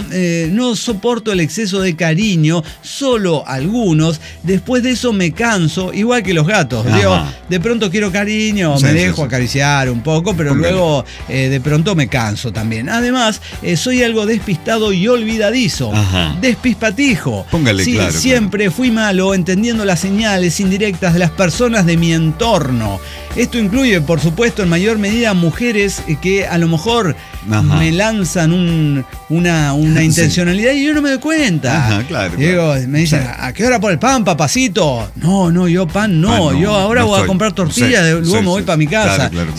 no soporto el exceso de cariño, solo algunos. Después de eso me canso, igual que los gatos. Ajá. Digo, de pronto quiero cariño, Sí, me sí, dejo sí. acariciar un poco, pero luego eh, de pronto me canso también. Además, eh, soy algo despistado y olvidadizo. Ajá. Despispatijo. Póngale, Sí, claro, Siempre fui malo entendiendo las señales indirectas de las personas de mi entorno. Esto incluye, por supuesto, en mayor medida mujeres eh, que a lo mejor Ajá. me lanzan un- una, una Sí. intencionalidad y yo no me doy cuenta. Ajá, claro, Digo, claro. me dicen. ¿a qué hora por el pan, papacito? No, no, yo pan no. Yo ahora no voy a comprar tortillas, Sí, luego sí, me voy para mi casa. Claro,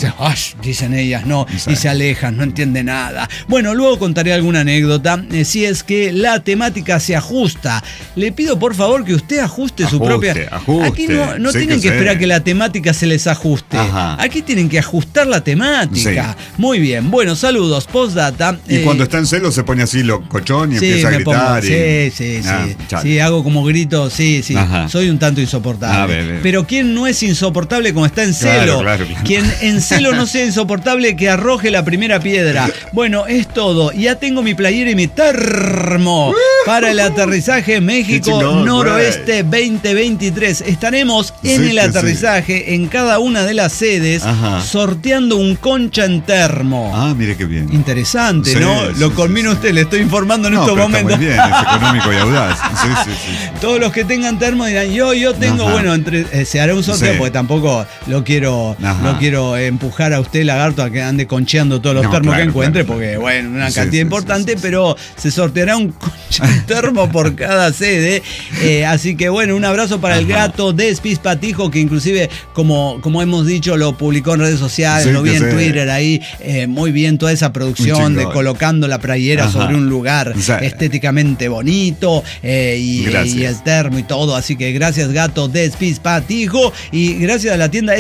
dicen ellas, no, y se alejan, no entiende nada. Bueno, luego contaré alguna anécdota, eh, si es que la temática se ajusta. Le pido por favor que usted ajuste, su propia... ajuste. Aquí no, no tienen que esperar que la temática se les ajuste. Ajá. Aquí tienen que ajustar la temática. Muy bien, bueno, saludos, postdata. Y eh, cuando está en celo se pone así locochón y Sí, empieza a gritar. pongo- y- sí, sí, Ah, sí. chale. Sí, hago como grito, sí, sí. Ajá. Soy un tanto insoportable. Ah. Pero ¿quién no es insoportable como está en celo? claro, claro. Quien en celo no sea insoportable, que arroje la primera piedra. Bueno, es todo. Ya tengo mi playera y mi termo para el aterrizaje México Noroeste 2023. Estaremos en el aterrizaje en cada una de las sedes Ajá. sorteando un concha en termo. Ah, mire qué bien. Interesante, Sí, ¿no? sí, Lo sí. usted, le estoy informando en No, estos pero está momentos. muy bien, es económico y audaz. Sí, sí, sí. Todos los que tengan termo dirán, yo, yo tengo, Ajá. bueno, entre, eh, se hará un sorteo porque tampoco lo quiero, Ajá. no quiero empujar a usted, lagarto, a que ande concheando todos los No, termos claro, que encuentre, claro, porque, bueno, una cantidad importante, pero se sorteará un concha de termo por cada sede. Eh, así que, bueno, un abrazo para el Ajá. gato de Patijo, que inclusive, como, como hemos dicho, lo publicó en redes sociales, Sí, lo vi en sí. Twitter ahí, eh, muy bien toda esa producción de colocando la playera Ajá. sobre un lugar Sí. estéticamente bonito eh, y, y el termo y todo. Así que gracias, gato de Patijo y gracias a la tienda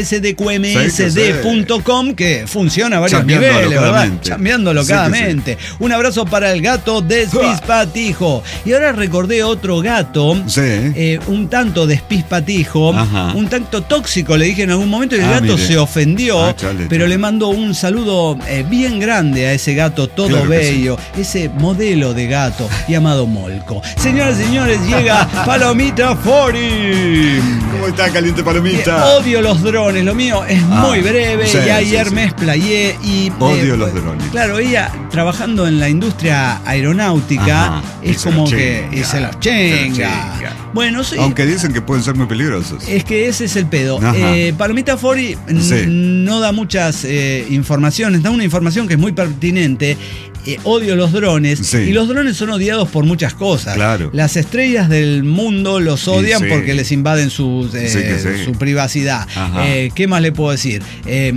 sdqmsd.com que funciona a varios niveles, ¿verdad? Chambeando Sí locadamente. Un abrazo para el gato de Patijo. Y ahora recordé otro gato. Sí. eh, un tanto despispatijo, Ajá. un tanto tóxico, le dije en algún momento, y Ah, gato mire. se ofendió, Ah, chale, pero chale. le mando un saludo eh, bien grande a ese gato todo Claro bello, ese modelo de gato llamado Molco. Señoras y señores, llega Palomita Fori. ¿Cómo está, caliente Eh, palomita? Odio los drones, lo mío es Ah, muy breve. sí, ya sí, ayer sí. me explayé y. Odio los pues, drones. Claro, ella trabajando en la industria aeronáutica Ajá, y es como que. Y se los se los chinga. Bueno, sí. Aunque dicen que pueden ser muy peligrosos. Es que ese es el pedo. Eh, Palomita Fori Sí. no da muchas eh, informaciones, da una información que es muy pertinente. Eh, odio los drones Sí. y los drones son odiados por muchas cosas. Claro. Las estrellas del mundo los odian sí. porque les invaden su, eh, su privacidad. Eh, ¿Qué más le puedo decir? Eh,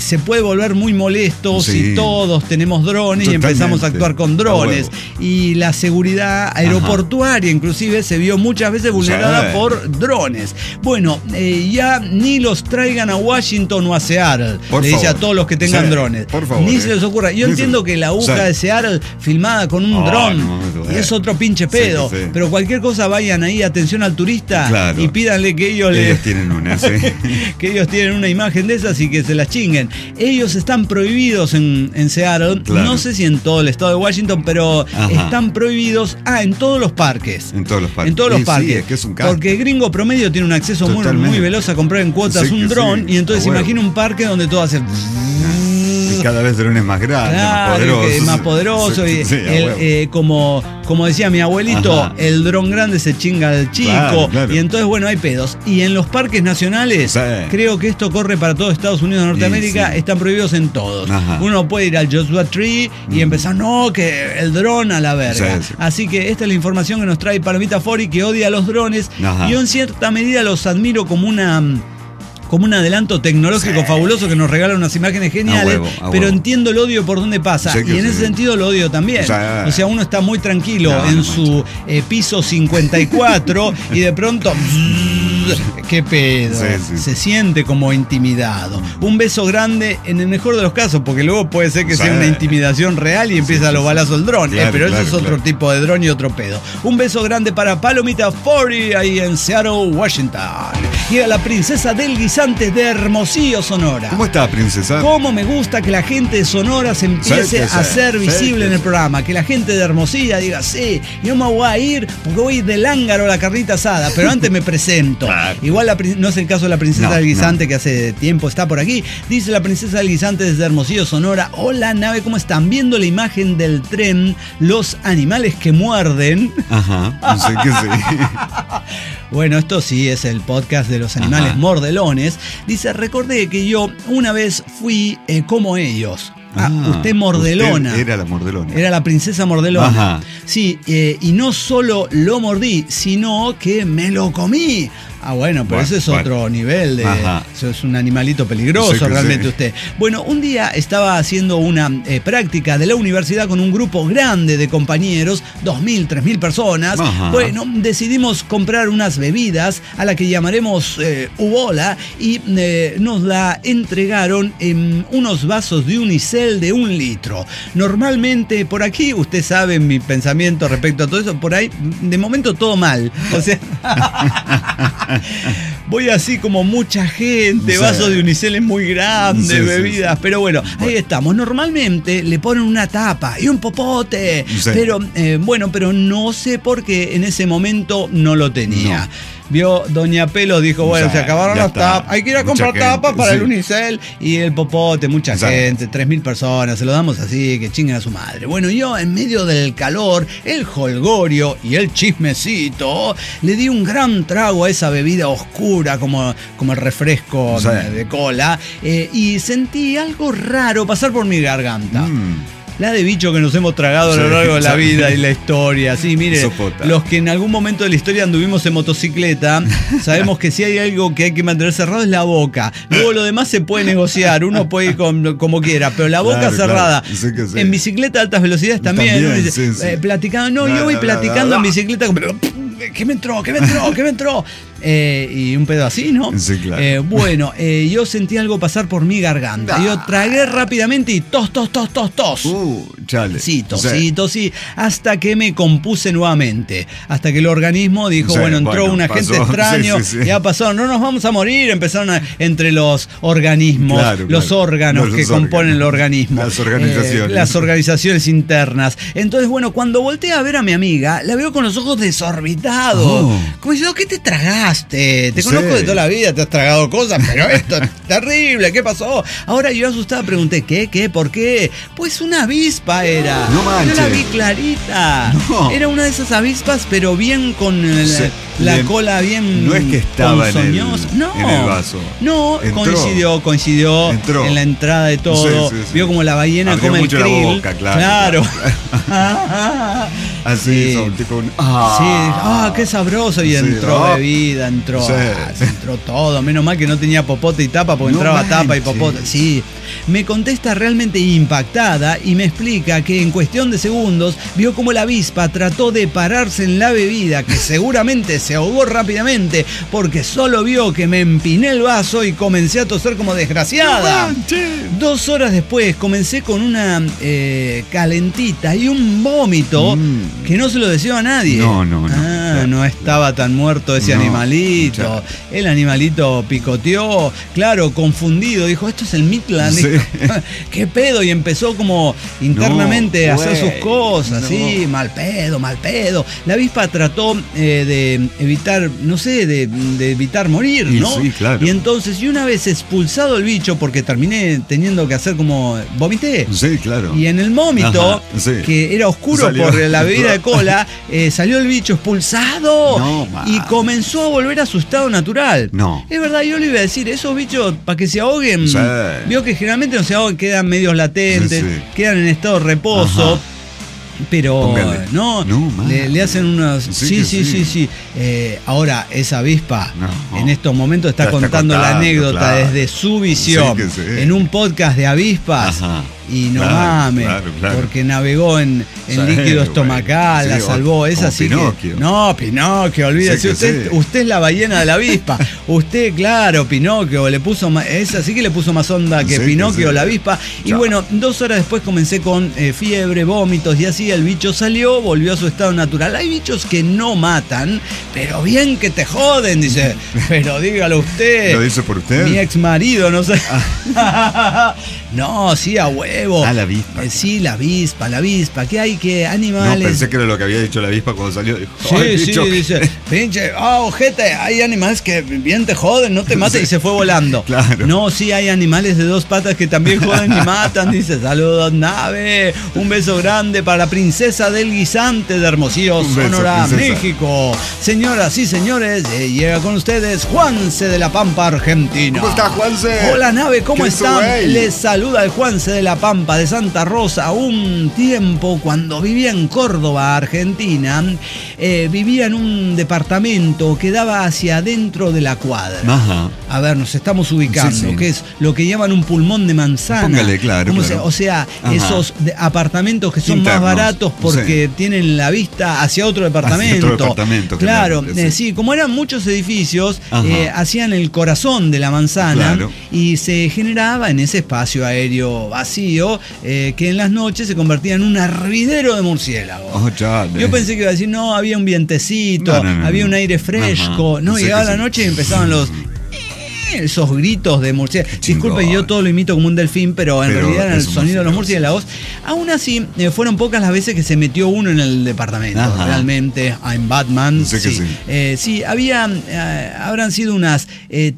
se puede volver muy molesto si todos tenemos drones y empezamos a actuar con drones. Y la seguridad aeroportuaria inclusive se vio muchas veces vulnerada por drones. Bueno, ya ni los traigan a Washington o a Seattle. Por le dice favor. a todos los que tengan drones. por favor, Ni se les ocurra. Yo entiendo que la aguja de Seattle filmada con un Ah, dron no, es otro pinche pedo. sí. Pero cualquier cosa vayan ahí, atención al turista Claro. y pídanle que ellos le Ellos tienen una, sí. que ellos tienen una imagen de esas y que se las chinguen. Ellos están prohibidos en, en Seattle, Claro. no sé si en todo el estado de Washington, pero Ajá. están prohibidos, ah, en todos los parques. En todos los parques. En todos los parques. es que es un caso. Porque gringo promedio tiene un acceso muy, muy veloz a comprar en cuotas un dron y entonces a huevo. imagina un parque donde todo hace... Y cada vez más grandes, más Claro, es más poderoso Sí, y sí, a el, huevo. eh, como, como decía mi abuelito, Ajá. el dron grande se chinga al chico Claro, claro. y entonces bueno hay pedos. Y en los parques nacionales, Sí. creo que esto corre para todo Estados Unidos de Norteamérica, están prohibidos en todos. Ajá. Uno puede ir al Joshua Tree y empezar, no, que el dron a la verga. Sí, sí. Así que esta es la información que nos trae Palomita Fori, que odia a los drones. Ajá. Yo en cierta medida los admiro como una como un adelanto tecnológico Sí. fabuloso que nos regala unas imágenes geniales, huevo, a pero entiendo el odio por dónde pasa. Y en sí. ese sentido lo odio también. O sea, O sea, uno está muy tranquilo No, en no su eh, piso 54 y de pronto... ¿Qué pedo? Sí, sí. Se siente como intimidado. Un beso grande en el mejor de los casos, porque luego puede ser que sea una intimidación real y empieza sí, los balazos el dron. Claro, eh, pero eso claro, es otro tipo de dron y otro pedo. Un beso grande para Palomita 40 ahí en Seattle, Washington. A la princesa del guisante de Hermosillo, Sonora. ¿Cómo está, princesa? ¿Cómo me gusta que la gente de Sonora se empiece que a ser visible que en el programa? Que la gente de Hermosilla diga, sí, yo me voy a ir porque voy del ángaro a la carnita asada, pero antes me presento. Claro. Igual la no es el caso de la princesa No, del guisante no. que hace tiempo está por aquí. Dice la princesa del guisante desde Hermosillo, Sonora. Hola, nave, ¿cómo están? Viendo la imagen del tren, los animales que muerden. Ajá, no sé qué sí. Bueno, esto sí es el podcast de los animales Ajá. mordelones. Dice, recordé que yo una vez fui eh, como ellos. Ah, usted mordelona. usted era la mordelona. Era la princesa mordelona. Ajá. Sí, eh, y no solo lo mordí, sino que me lo comí. Ah, bueno, pero Bueno, ese es bueno. otro nivel de. Ajá. Eso es un animalito peligroso Sí realmente sí. usted. Bueno, un día estaba haciendo una eh, práctica de la universidad con un grupo grande de compañeros, 2.000, 3.000 personas. Ajá. Bueno, decidimos comprar unas bebidas a la que llamaremos eh, Ubola y eh, nos la entregaron en unos vasos de unicel de un litro. Normalmente por aquí, usted sabe mi pensamiento respecto a todo eso, por ahí de momento todo mal. O sea, voy así como mucha gente, Sí. vasos de uniceles muy grandes, Sí, bebidas, sí. pero bueno, ahí estamos. Normalmente le ponen una tapa y un popote, pero eh, bueno, pero no sé por qué en ese momento no lo tenía. Vio, Doña Pelo dijo, bueno, se acabaron está. tapas, hay que ir a Mucha comprar tapas para el unicel y el popote, mucha Sí. gente, 3.000 personas, se lo damos así, que chinguen a su madre. Bueno, yo en medio del calor, el holgorio y el chismecito, le di un gran trago a esa bebida oscura como, como el refresco de cola eh, y sentí algo raro pasar por mi garganta. Mm. La de bicho que nos hemos tragado a lo largo de la vida y la historia. Sí, mire, Sopota. los que en algún momento de la historia anduvimos en motocicleta, sabemos que si hay algo que hay que mantener cerrado es la boca. Luego lo demás se puede negociar, uno puede ir con- como quiera, pero la boca Claro, cerrada. claro. Sí que sí. En bicicleta a altas velocidades también. También, sí, eh, platicando, no, yo voy platicando en bicicleta como, ¿qué me entró? ¿Qué me entró? ¿Qué me entró? Eh, y un pedo así, ¿no? Sí, claro. Eh, bueno, eh, yo sentí algo pasar por mi garganta. Yo tragué rápidamente y tos, tos, tos, tos, tos. Uh, chale. Sí, tosí, Sí. tosí, hasta que me compuse nuevamente. Hasta que el organismo dijo, Sí, bueno, entró bueno, un pasó. agente extraño, Sí, ya pasó, no nos vamos a morir. Empezaron a- entre los organismos, Claro, los claro. órganos que órganos. componen el organismo. Las organizaciones. las organizaciones internas. Entonces, bueno, cuando volteé a ver a mi amiga, la veo con los ojos desorbitados. Oh. Como diciendo, ¿qué te tragaste? Te conozco de toda la vida, te has tragado cosas, pero esto es terrible, ¿qué pasó? Ahora yo asustada pregunté, ¿qué? ¿Qué? ¿Por qué? Pues una avispa era. No manches. Yo la vi clarita. No. Era una de esas avispas, pero bien con el- Se- la le- cola bien No es que estaba en el- no, en el vaso. No, Entró. coincidió, coincidió Entró. en la entrada de todo. Sí, sí, sí. Vio como la ballena Abrió come el mucho la krill. boca, claro. Así Sí. son, tipo un. Sí, Ah, ah, qué sabroso. Y entró ah. bebida, entró, Sí. ah, entró todo. Menos mal que no tenía popote y tapa, porque No entraba tapa y popote. Sí. Me contesta realmente impactada y me explica que en cuestión de segundos vio como la avispa trató de pararse en la bebida, que seguramente se ahogó rápidamente, porque solo vio que me empiné el vaso y comencé a toser como desgraciada. Dos horas después comencé con una eh, calentita y un vómito Mm. que no se lo deseo a nadie. No, no, no. Ah, no estaba tan muerto ese No, animalito. El animalito picoteó, claro, confundido. Dijo, esto es el Midland. Sí. ¿Qué pedo? Y empezó como internamente No, a hacer sus cosas. no. Sí, mal pedo, mal pedo. La avispa trató eh, de evitar, no sé, de, de evitar morir, Y ¿no? sí, claro. Y entonces, y una vez expulsado el bicho, porque terminé teniendo que hacer como. vomité. Sí, claro. Y en el vómito, Ajá, sí. que era oscuro Salió. por la bebida de cola, eh, salió el bicho expulsado No, y comenzó a volver a su estado natural. No. Es verdad, yo le iba a decir, esos bichos, para que se ahoguen, Sí. vio que generalmente no se ahogan, quedan medios latentes, Sí, sí. quedan en estado de reposo. Ajá. Pero Póngale. no, le, le hacen unos. Sí, Sí sí, sí. Eh, ahora, esa avispa No. en estos momentos está contando la anécdota claro. desde su visión en un podcast de avispas. Ajá. Y no Claro, mames, claro, claro. porque navegó en, en líquido estomacal, Sí, la salvó. Es así Pinocchio. que. No, Pinocchio, olvídese. Sí usted, sí. usted es la ballena de la avispa. usted, claro, Pinocchio, le puso es así que le puso más onda que Pinocchio, la avispa. Y bueno, dos horas después comencé con eh, fiebre, vómitos y así el bicho salió, volvió a su estado natural. Hay bichos que no matan, pero bien que te joden, dice. Pero dígalo usted. ¿Lo dice por usted? Mi ex marido, no sé. no, sí, a huevo. Ah, la avispa. Eh, sí, la avispa, la avispa. ¿Qué hay que No, animales? pensé que era lo que había dicho la avispa cuando salió. Dijo, Sí, "Ay, sí, bicho". dice, pinche, ah, ojete, hay animales que bien te joden, no te maten, y se fue volando. Claro. No, sí, hay animales de dos patas que también joden y matan, dice, saludos, nave, un beso grande para la princesa del guisante de Hermosillo, beso, Sonora, princesa. México. Señoras y señores, eh, llega con ustedes Juanse de la Pampa, Argentina. ¿Cómo está, Juanse? Hola, nave, ¿cómo ¿Qué están? Les saluda el Juanse de la Pampa de Santa Rosa. Un tiempo, cuando vivía en Córdoba, Argentina, eh, vivía en un departamento que daba hacia adentro de la cuadra. Ajá. A ver, nos estamos ubicando, Sí, sí. que es lo que llaman un pulmón de manzana. Póngale, claro, ¿Cómo claro. se- o sea, Ajá. esos apartamentos que son Internos, más baratos porque tienen la vista hacia otro departamento. otro departamento, Claro, eh, sí. como eran muchos edificios, eh, hacían el corazón de la manzana Claro. y se generaba en ese espacio aéreo vacío eh, que en las noches se convertía en un hervidero de murciélagos. Oh. Yo pensé que iba a decir, no, había un vientecito, No, no, no, había un aire fresco. No, llegaba la noche y empezaban los. Esos gritos de murciélagos. Disculpen, yo todo lo imito como un delfín, pero en Pero realidad era el sonido de los murciélago, murciélagos. Aún así, eh, fueron pocas las veces que se metió uno en el departamento. Ajá. Realmente, I'm Batman. Sí sí. Eh, sí, había, eh, habrán sido unas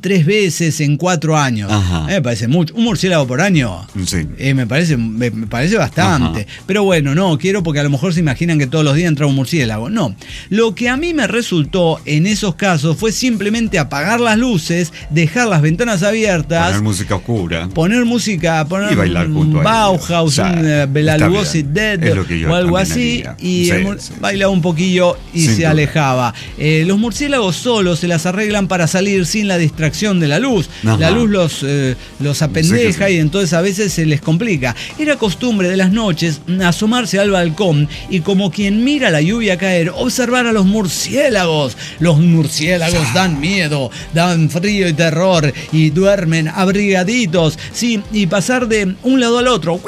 tres veces en cuatro años. Ajá. Me parece mucho. Un murciélago por año. Sí. Me parece, me, me parece bastante. Ajá. Pero bueno, no, quiero porque a lo mejor se imaginan que todos los días entra un murciélago. No. Lo que a mí me resultó en esos casos fue simplemente apagar las luces, dejar las ventanas abiertas. Poner música oscura. Poner música, poner Y bailar junto Bauhaus, un eh, Bela Lugosi. Dead o algo así haría. y Sí, el mur- sí. bailaba un poquillo y se duda. alejaba. Eh, los murciélagos solos se las arreglan para salir sin la distracción de la luz. Ajá. La luz los, eh, los apendeja sí. y entonces a veces se les complica. Era costumbre de las noches asomarse al balcón y como quien mira la lluvia caer, observar a los murciélagos. Los murciélagos dan miedo, dan frío y terror y duermen abrigaditos, sí, y pasar de un lado al otro.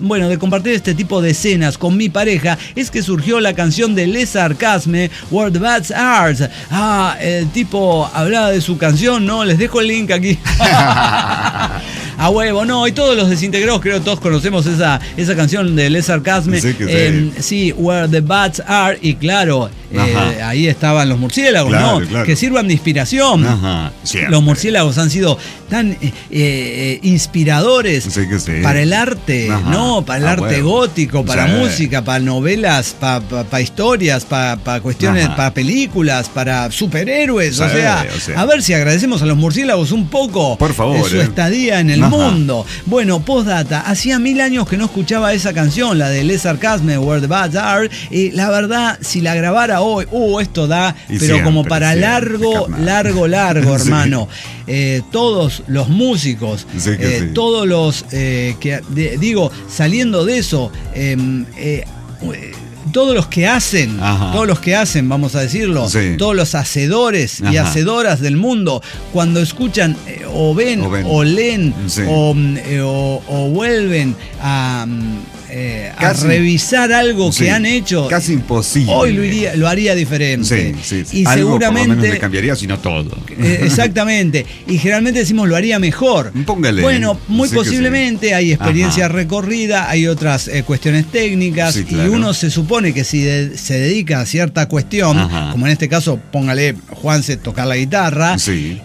Bueno, de compartir este tipo de escenas con mi pareja es que surgió la canción de Les Sarcasme, World Bats Arts. Ah, el tipo hablaba de su canción, ¿no? Les dejo el link aquí. a huevo, no, y todos los desintegrados, creo todos conocemos esa, esa canción de Les Sarcasme. Sí, sí, Where the Bats Are, y claro, eh, ahí estaban los murciélagos, Claro, ¿no? claro. Que sirvan de inspiración. Ajá. Los murciélagos han sido tan eh, eh, inspiradores Sí que sí. para el arte, Ajá. ¿no? Para el Ah, arte bueno. gótico, para Sí. música, para novelas, para historias, para cuestiones, Ajá. para películas, para superhéroes. o, sea, o sea. a ver si agradecemos a los murciélagos un poco Por favor, su eh. estadía en el mundo. Bueno, postdata, hacía mil años que no escuchaba esa canción, la de Les Sarcasme, Where the Bats Are. Y la verdad, si la grabara hoy, uh, esto da, Y pero como para siempre, largo, largo, largo, Sí. hermano. Eh, todos los músicos, Sí eh, sí. todos los eh, que, de- digo, saliendo de eso, em, todos los que hacen, Ajá. todos los que hacen, vamos a decirlo, Sí. todos los hacedores y hacedoras del mundo, cuando escuchan eh, o, ven, O ven. o leen Sí. o, mm, eh, o- o vuelven a, mm, eh, a revisar algo Sí, que han hecho, Casi imposible. hoy lo, iría- lo haría diferente. Sí, sí. sí. Y Algo por lo menos seguramente le cambiaría, sino todo. eh, exactamente. Y generalmente decimos lo haría mejor. Póngale. Bueno, muy posiblemente hay experiencia Ajá. recorrida, hay otras eh, cuestiones técnicas y uno se supone que si de- se dedica a cierta cuestión, Ajá. como en este caso, póngale Juanse tocar la guitarra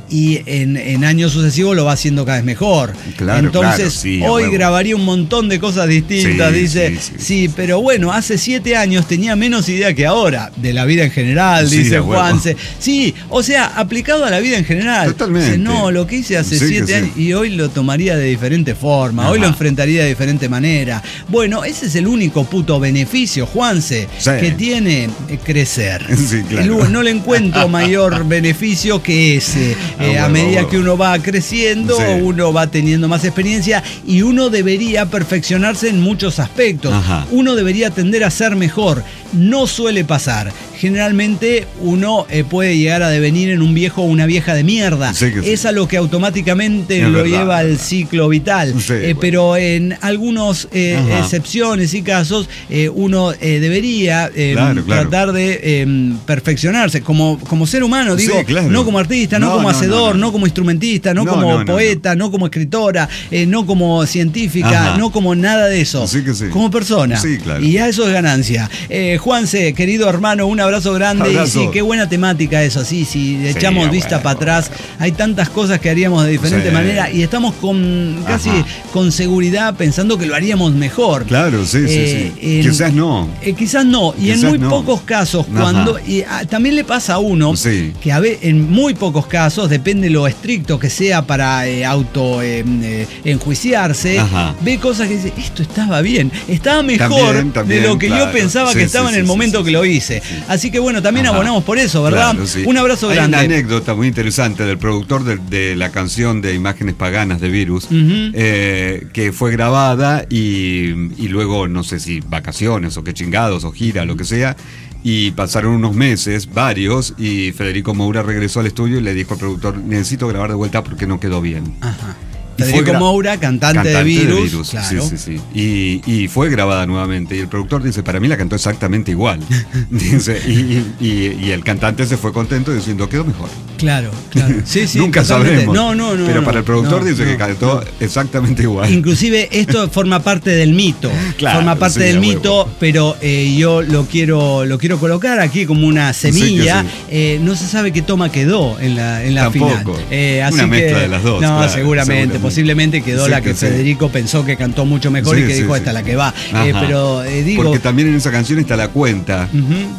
y en, en años sucesivos lo va haciendo cada vez mejor. Claro, Entonces, claro, hoy grabaría un montón de cosas distintas, dice, sí, sí. sí, pero bueno, hace siete años tenía menos idea que ahora de la vida en general, Sí, dice. Juanse. Sí, o sea, aplicado a la vida en general. Totalmente. Dice, no, lo que hice hace siete años y hoy lo tomaría de diferente forma, hoy lo enfrentaría de diferente manera. Bueno, ese es el único puto beneficio, Juanse, que tiene eh, crecer. Sí, claro. El- no le encuentro mayor beneficio que ese. Ah, Eh, a medida que uno va creciendo, uno va teniendo más experiencia y uno debería perfeccionarse en muchos aspectos. Ajá. Uno debería tender a ser mejor. No suele pasar. Generalmente uno eh, puede llegar a devenir en un viejo o una vieja de mierda. Sí. Es a lo que automáticamente Es lo verdad, lleva al ciclo vital. Sí, Eh, bueno. Pero en algunas Ajá. excepciones y casos, eh, uno eh, debería eh, claro. tratar de eh, perfeccionarse como, como ser humano, digo, claro. no como artista, no, No, como no, hacedor, no, como instrumentista, no, como poeta, no, como escritora, eh, no como científica, Ajá. no como nada de eso. Que. Como persona. Sí, claro. Y ya eso es ganancia. Eh, Juanse, querido hermano, un abrazo grande. Abrazo. Y sí, qué buena temática eso. Sí, Sí, echamos vista para atrás, hay tantas cosas que haríamos de diferente Sí. manera y estamos con casi Ajá. con seguridad pensando que lo haríamos mejor. Claro, sí, sí, Eh, sí. en- Quizás no. eh, quizás no, y en muy no. pocos casos, Ajá. cuando. Y ah, también le pasa a uno Sí. que a ve- en muy pocos casos, depende lo estricto que sea para eh, auto eh, eh, enjuiciarse, Ajá. ve cosas que dice, esto estaba bien, estaba mejor También, también, de lo que yo pensaba que estaba en el momento que lo hice. Así que bueno, también Ajá. abonamos por eso, ¿verdad? Claro, sí. Un abrazo Hay grande. una anécdota muy interesante del productor de, de la canción de Imágenes Paganas de Virus, eh, que fue grabada y, y luego, no sé si vacaciones o qué chingados o gira, lo que sea. Y pasaron unos meses, varios, y Federico Moura regresó al estudio y le dijo al productor, necesito grabar de vuelta porque no quedó bien. Ajá. Y fue Federico Moura, cantante, de Virus. claro. Sí, sí, sí. Y, y fue grabada nuevamente. Y el productor dice, para mí la cantó exactamente igual. dice, y, y- y el cantante se fue contento diciendo, quedó mejor. Claro, claro. Sí, sí, Nunca totalmente. sabremos. No, no, no. Pero no, para el productor no, dice no, que cantó exactamente igual. Inclusive esto forma parte del mito, Claro, forma parte del mito, huevo. pero eh, yo lo quiero lo quiero colocar aquí como una semilla. Eh, no se sabe qué toma quedó en la, en la Tampoco. final. Eh, así Una que- mezcla de las dos, No, claro, seguramente. Posiblemente quedó Sí, la que, que sí. Federico pensó que cantó mucho mejor Sí, y que dijo esta es la que va. Eh, pero eh, digo, Porque también en esa canción está la cuenta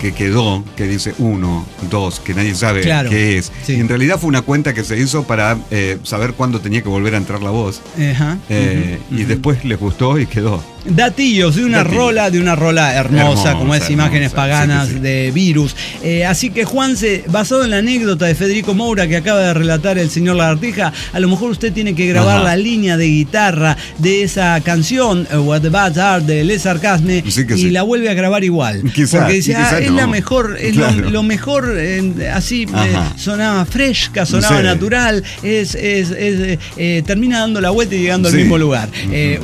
que quedó, que dice uno, dos, que nadie sabe Claro, qué es. Y en realidad fue una cuenta que se hizo para eh, saber cuándo tenía que volver a entrar la voz. Y después les gustó y quedó. Datillos de una Datillos. rola, de una rola hermosa, Hermosa, como es Imágenes Paganas sí, sí, sí. de Virus. Eh, así que Juanse, basado en la anécdota de Federico Moura que acaba de relatar el señor Lagartija, a lo mejor usted tiene que grabar Ajá. la línea de guitarra de esa canción, eh, What the Bats Are, de Les Sarcasme, Sí y la vuelve a grabar igual. Quizá, Porque dice, ah, es no. la mejor, es lo- Claro. lo, mejor, eh, así eh, sonaba fresca, sonaba natural, es, es, es, eh, termina dando la vuelta y llegando al mismo lugar.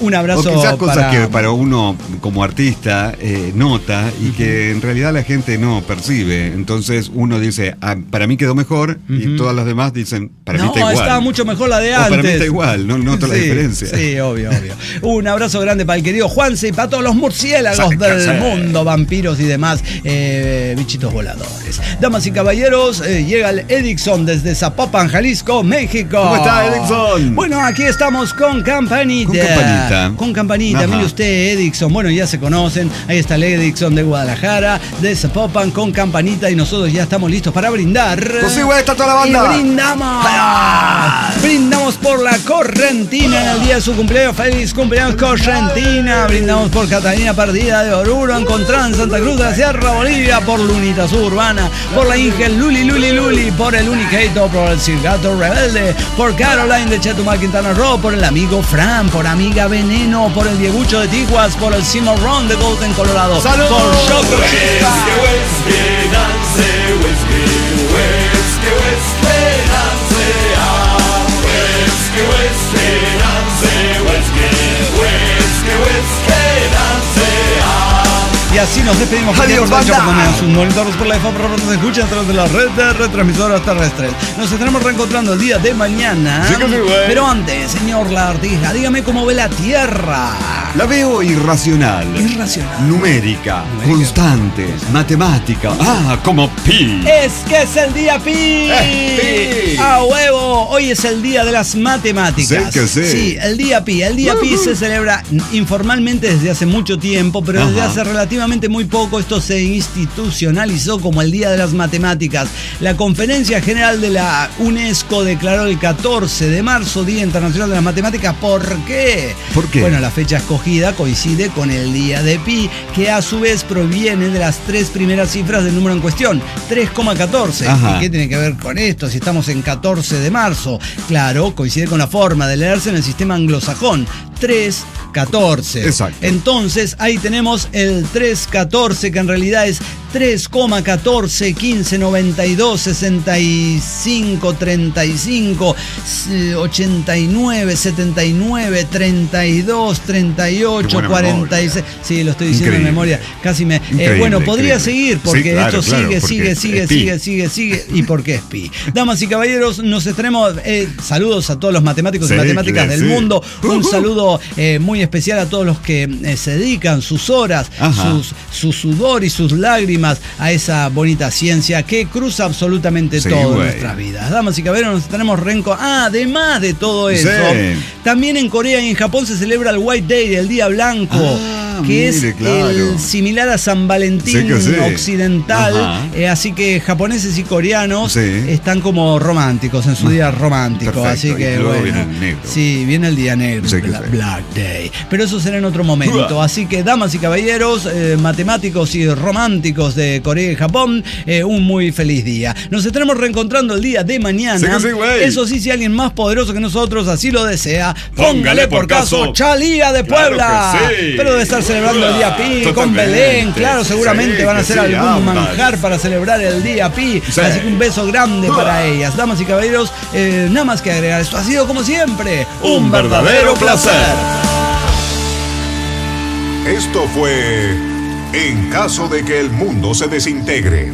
Un abrazo O quizás cosas para- que para uno como artista eh, nota y que en realidad la gente no percibe. Entonces uno dice, "Ah, para mí quedó mejor y todas las demás dicen, para mí no, está igual. estaba mucho mejor la de O antes. para mí está igual, no noto la diferencia. Sí, obvio, obvio. Un abrazo grande para el querido Juanse y para todos los murciélagos del mundo, vampiros y demás eh, bichitos voladores. Damas y caballeros, eh, llega el Edixon desde Zapopan, Jalisco, México. ¿Cómo está, Edixon? Bueno, aquí estamos con Campanita. Con Campanita. Con Campanita. Ajá. Mire usted, Edixon. Bueno, ya se conocen. Ahí está el Edixon de Guadalajara, de Zapopan, con Campanita. Y nosotros ya estamos listos para brindar. Pues sí, güey, está toda la banda. Y brindamos. Brindamos por la Correntina en el día de su cumpleaños. Feliz cumpleaños, Correntina. Brindamos por Catalina Perdida de Oruro, encontrada en Santa Cruz de la Sierra, Bolivia. Por Lunita Suburbana. Por la Ingel Luli Luli Luli. Por el Unicato. Por el Cirgato Rebelde. Por Caroline de Chetumal, Quintana Roo. Por el amigo Fran. Por Amiga Veneno. Por el Diegucho de Tijuas. Por el Cimarrón de Golden, Colorado. ¡Salud! Por Choco Chispa. Y así nos despedimos. Adiós, por por un monitores por la pero nos escuchan a través de la red de retransmisoras terrestres. Nos estaremos reencontrando el día de mañana. Sí sí. Pero antes, señor Lartija, dígame cómo ve la Tierra. La veo irracional. Irracional. Numérica, Numérica. constante, matemática. Ah, como pi. Es que es el día pi. Eh, pi. A huevo. Hoy es el día de las matemáticas. Sí que sí. Sí, el día pi. El día pi se celebra informalmente desde hace mucho tiempo, pero desde Ajá. hace relativamente muy poco esto se institucionalizó como el día de las matemáticas. La Conferencia General de la UNESCO declaró el 14 de marzo Día Internacional de las Matemáticas. ¿Por qué? ¿Por qué? Bueno, la fecha escogida coincide con el día de pi, que a su vez proviene de las tres primeras cifras del número en cuestión, 3,14. Ajá. ¿Y qué tiene que ver con esto si estamos en 14 de marzo? Claro, coincide con la forma de leerse en el sistema anglosajón. 3,14. Exacto. Entonces ahí tenemos el 3,14 que en realidad es 3,14, 15, 92, 65, 35, 89, 79, 32, 38, Qué buena 46. Sí, lo estoy diciendo en memoria. Casi me. eh, bueno, podría increíble. seguir porque Sí, claro, esto claro, sigue, porque sigue, sigue, sigue, sigue, sigue. ¿Y por qué es pi? Damas y caballeros, nos estaremos. eh, saludos a todos los matemáticos y matemáticas del sí. mundo. Un saludo eh, muy especial a todos los que se dedican sus horas, Ajá. sus, su sudor y sus lágrimas a esa bonita ciencia que cruza absolutamente Sí, güey. nuestras vidas. Damas y caballeros, nos estaremos renco. Ah, además de todo eso, Sí. también en Corea y en Japón se celebra el White Day, el Día Blanco, Ah, que mire, es claro. el similar a San Valentín Sí que sí. occidental. Eh, así que japoneses y coreanos Sí. están como románticos en su día romántico. Perfecto, Así que bueno. viene el negro. Sí, viene el día negro, que Bla-. Black Day. Pero eso será en otro momento. Uah. Así que, damas y caballeros, eh, matemáticos y románticos de Corea y Japón, eh, un muy feliz día. Nos estaremos reencontrando el día de mañana. Sí que sí, güey. Eso sí, si alguien más poderoso que nosotros así lo desea, Póngale póngale por por caso. Chalía de Claro Puebla. que sí. Pero debe estar celebrando el día Pi con. Belén. Claro, seguramente Sí, van a hacer sí, algún ambas. manjar para celebrar el día Pi. Sí. Así que un beso grande para ellas. Damas y caballeros, eh, nada más que agregar. Esto ha sido como siempre Un verdadero placer. Esto fue En caso de que el mundo se desintegre.